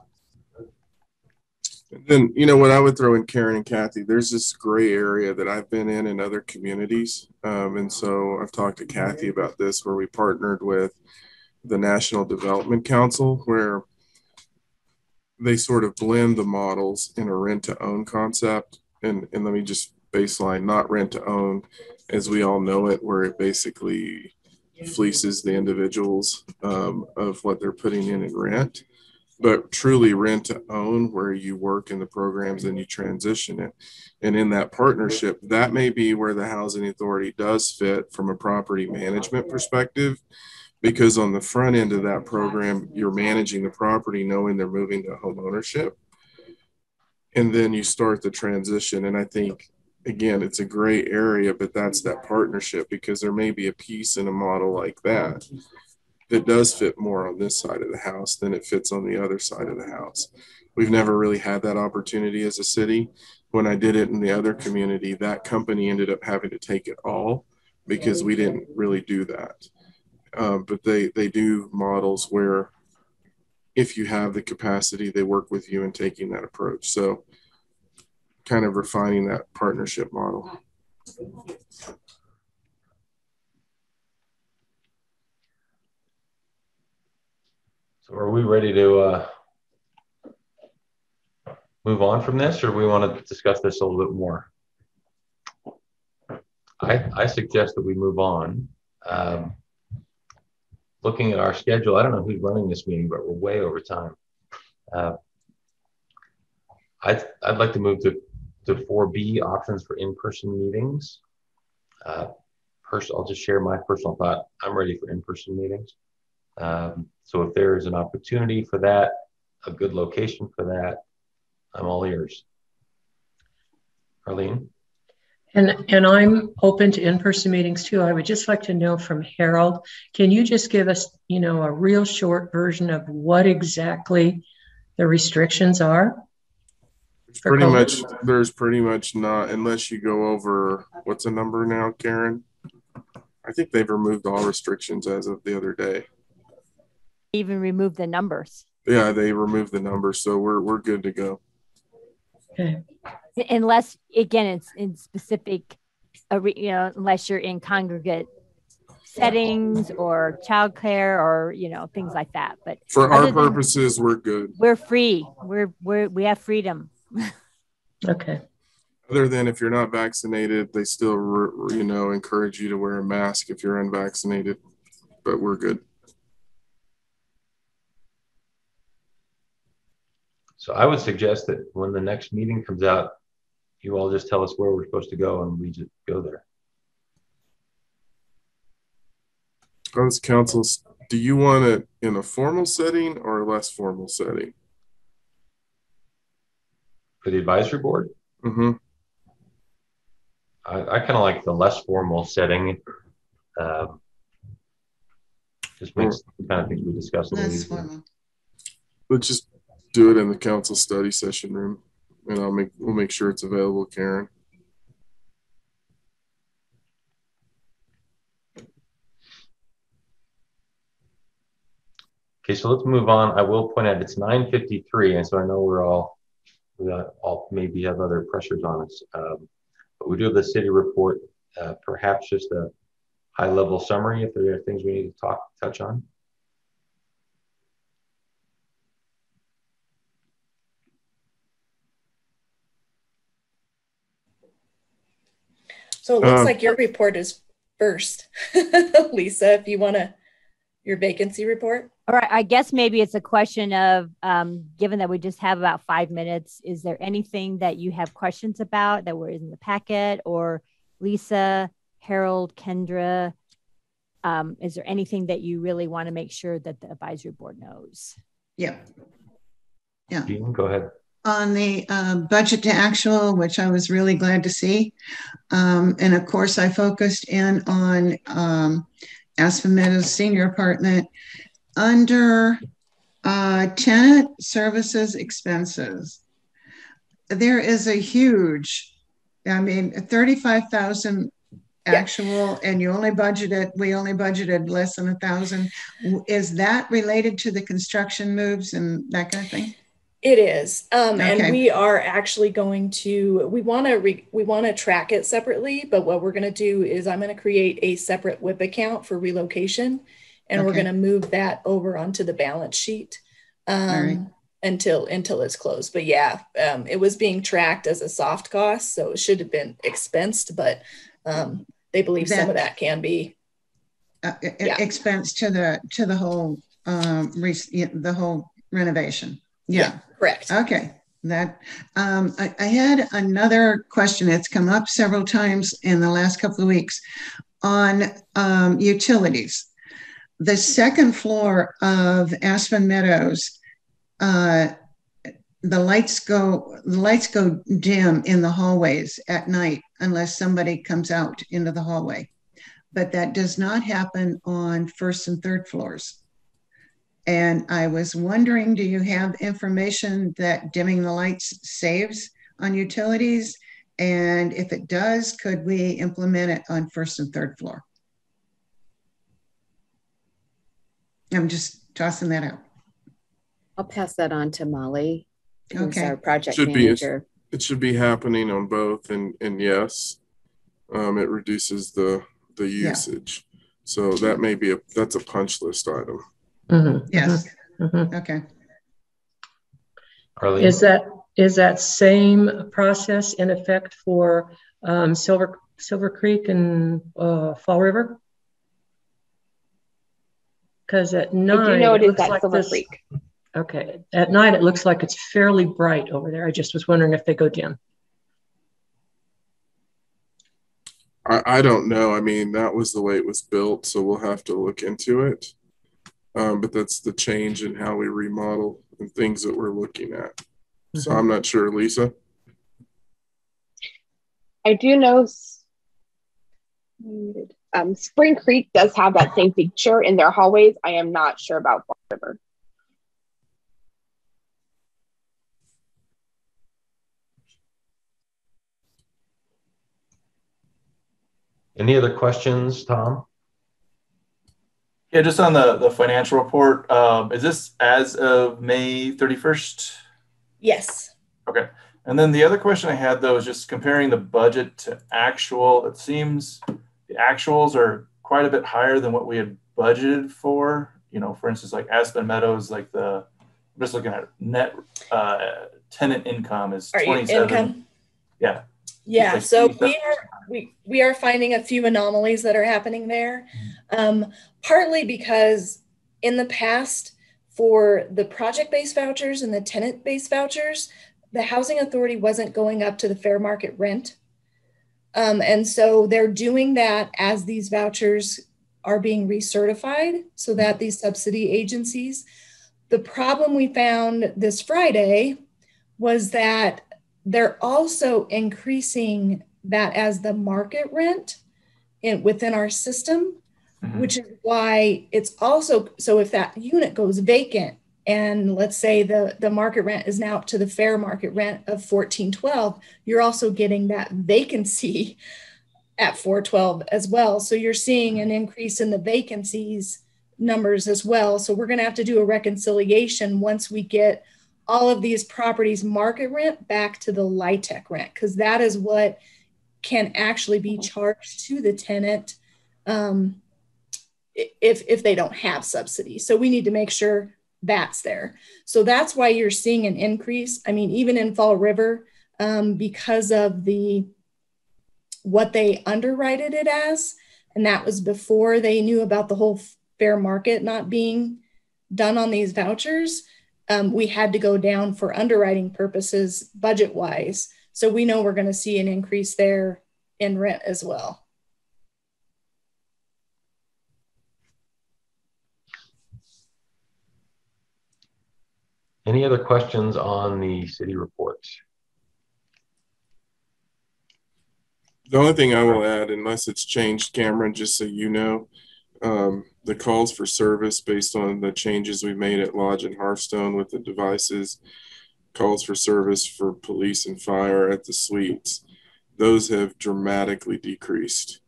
And then you know what I would throw in Karen and Kathy. There's this gray area that I've been in in other communities, um, and so I've talked to Kathy about this, where we partnered with the National Development Council, where they sort of blend the models in a rent to own concept. And, and let me just baseline, not rent to own as we all know it, where it basically fleeces the individuals um, of what they're putting in in rent, but truly rent to own where you work in the programs and you transition it. And in that partnership, that may be where the housing authority does fit from a property management perspective. Because on the front end of that program, you're managing the property knowing they're moving to home ownership. And then you start the transition. And I think again, it's a gray area, but that's that partnership because there may be a piece in a model like that that does fit more on this side of the house than it fits on the other side of the house. We've never really had that opportunity as a city. When I did it in the other community, that company ended up having to take it all because we didn't really do that. Um, but they they do models where if you have the capacity, they work with you in taking that approach. So kind of refining that partnership model. So are we ready to uh, move on from this or we want to discuss this a little bit more? I, I suggest that we move on. Um, looking at our schedule, I don't know who's running this meeting, but we're way over time. Uh, I'd, I'd like to move to to 4B options for in-person meetings. Uh, pers- I'll just share my personal thought. I'm ready for in-person meetings. Um, so if there is an opportunity for that, a good location for that, I'm all ears. Arlene? And, and I'm open to in-person meetings too. I would just like to know from Harold, can you just give us, you know, a real short version of what exactly the restrictions are? Pretty much there's pretty much not unless you go over what's the number now, Karen? I think they've removed all restrictions as of the other day. Even remove the numbers. Yeah, they removed the numbers, so we're we're good to go. Okay. Unless again, it's in specific, you know, unless you're in congregate settings or childcare or you know things like that. But for our purposes, than, we're good. We're free. We're we're we have freedom. [LAUGHS] okay. Other than if you're not vaccinated, they still, you know, encourage you to wear a mask if you're unvaccinated, but we're good. So I would suggest that when the next meeting comes out, you all just tell us where we're supposed to go and we just go there. As councils, do you want it in a formal setting or a less formal setting? For the advisory board. Mm-hmm. I, I kind of like the less formal setting. Um, just makes the kind of things we discussed. Less formal. Let's just do it in the council study session room, and I'll make we'll make sure it's available, Karen. Okay, so let's move on. I will point out it's 9:53, and so I know we're all we all maybe have other pressures on us. Um, but we do have the city report, uh, perhaps just a high level summary if there are things we need to talk, touch on. So it looks uh, like your report is first, [LAUGHS] Lisa, if you want to, your vacancy report. All right. I guess maybe it's a question of, um, given that we just have about five minutes, is there anything that you have questions about that were in the packet or Lisa, Harold, Kendra? Um, is there anything that you really want to make sure that the advisory board knows? Yeah. Yeah. Jean, go ahead. On the uh, budget to actual, which I was really glad to see. Um, and of course, I focused in on um, Aspen Meadows Senior Apartment under uh, tenant services expenses, there is a huge, I mean, 35,000 actual and you only budgeted, we only budgeted less than a thousand. Is that related to the construction moves and that kind of thing? It is, um, okay. and we are actually going to. We want to re, we want to track it separately, but what we're going to do is I'm going to create a separate WIP account for relocation, and okay. we're going to move that over onto the balance sheet. Um, until until it's closed. But yeah, um, it was being tracked as a soft cost, so it should have been expensed. But um, they believe some of that can be uh, yeah. expense to the to the whole um, re- the whole renovation. Yeah. yeah correct. Okay. That um, I, I had another question that's come up several times in the last couple of weeks on um, utilities. The second floor of Aspen Meadows, uh, the lights go the lights go dim in the hallways at night unless somebody comes out into the hallway. But that does not happen on first and third floors. And I was wondering, do you have information that dimming the lights saves on utilities? And if it does, could we implement it on first and third floor? I'm just tossing that out. I'll pass that on to Molly, who's okay. our project should manager. Be, it should be happening on both, and and yes, um, it reduces the the usage. Yeah. So that may be a that's a punch list item. Mm-hmm. Yes. Mm-hmm. Okay. Arlene? Is that is that same process in effect for um, Silver Silver Creek and uh, Fall River? Because at night, I do know it, it is at like Silver this, Creek. Okay, at night it looks like it's fairly bright over there. I just was wondering if they go dim. I, I don't know. I mean, that was the way it was built, so we'll have to look into it. Um, but that's the change in how we remodel and things that we're looking at. Mm-hmm. So I'm not sure, Lisa. I do know um, Spring Creek does have that same feature in their hallways. I am not sure about Fall River. Any other questions, Tom? Yeah, just on the, the financial report, um, is this as of May 31st? Yes. Okay. And then the other question I had though is just comparing the budget to actual. It seems the actuals are quite a bit higher than what we had budgeted for. You know, for instance, like Aspen Meadows, like the I'm just looking at net uh, tenant income is are 27. Income? Yeah. Yeah. So we are we we are finding a few anomalies that are happening there. Um, partly because in the past, for the project based vouchers and the tenant based vouchers, the housing authority wasn't going up to the fair market rent. Um, and so they're doing that as these vouchers are being recertified so that these subsidy agencies. The problem we found this Friday was that they're also increasing that as the market rent in, within our system mm-hmm. which is why it's also so if that unit goes vacant and let's say the the market rent is now up to the fair market rent of 1412 you're also getting that vacancy [LAUGHS] at 412 as well so you're seeing an increase in the vacancies numbers as well so we're going to have to do a reconciliation once we get all of these properties market rent back to the LIHTC rent because that is what can actually be charged to the tenant um, if if they don't have subsidy. So we need to make sure that's there. So that's why you're seeing an increase. I mean, even in Fall River, um, because of the what they underwrited it as, and that was before they knew about the whole fair market not being done on these vouchers. Um, we had to go down for underwriting purposes, budget wise. So we know we're going to see an increase there in rent as well. Any other questions on the city reports? The only thing I will add, unless it's changed, Cameron, just so you know, um, the calls for service based on the changes we made at Lodge and Hearthstone with the devices, calls for service for police and fire at the suites, those have dramatically decreased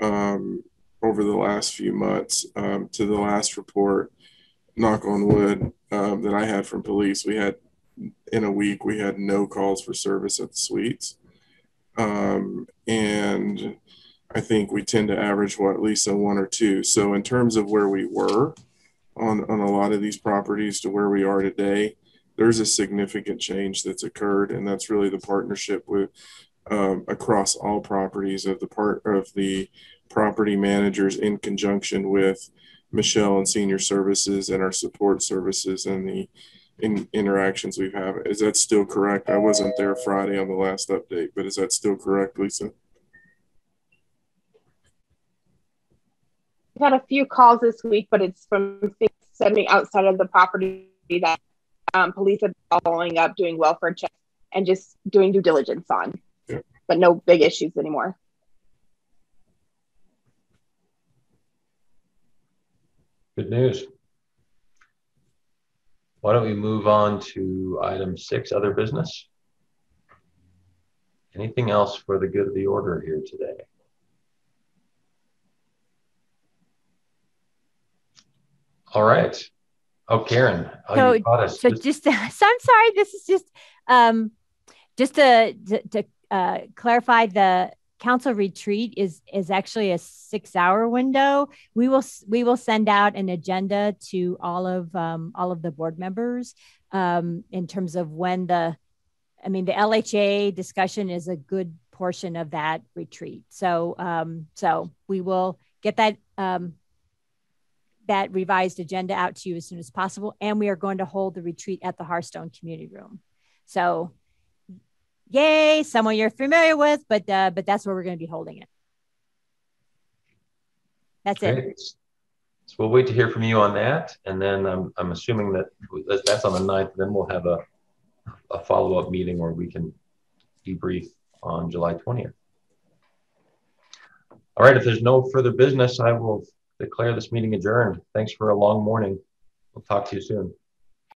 um, over the last few months. Um, to the last report, knock on wood, um, that I had from police, we had in a week we had no calls for service at the suites, um, and I think we tend to average what at least a one or two. So in terms of where we were on on a lot of these properties to where we are today, there's a significant change that's occurred, and that's really the partnership with um, across all properties of the part of the property managers in conjunction with Michelle and senior services and our support services and the in interactions we've had. Is that still correct? I wasn't there Friday on the last update, but is that still correct, Lisa? We've had a few calls this week, but it's from things sending outside of the property that um, police are following up, doing welfare checks, and just doing due diligence on. Yeah. But no big issues anymore. Good news. Why don't we move on to item six, other business? Anything else for the good of the order here today? All right. Oh, Karen, oh, So- us. So just, [LAUGHS] so I'm sorry. This is just, um, just to to, to uh, clarify, the council retreat is is actually a six hour window. We will we will send out an agenda to all of um, all of the board members um, in terms of when the, I mean, the LHA discussion is a good portion of that retreat. So um, so we will get that. Um, that revised agenda out to you as soon as possible. And we are going to hold the retreat at the Hearthstone Community Room. So, yay, someone you're familiar with, but uh, but that's where we're going to be holding it. That's it. So we'll wait to hear from you on that. And then I'm, I'm assuming that that- that's on the 9th. Then we'll have a, a follow-up meeting where we can debrief on July 20th. All right, if there's no further business, I will declare this meeting adjourned. Thanks for a long morning. We'll talk to you soon.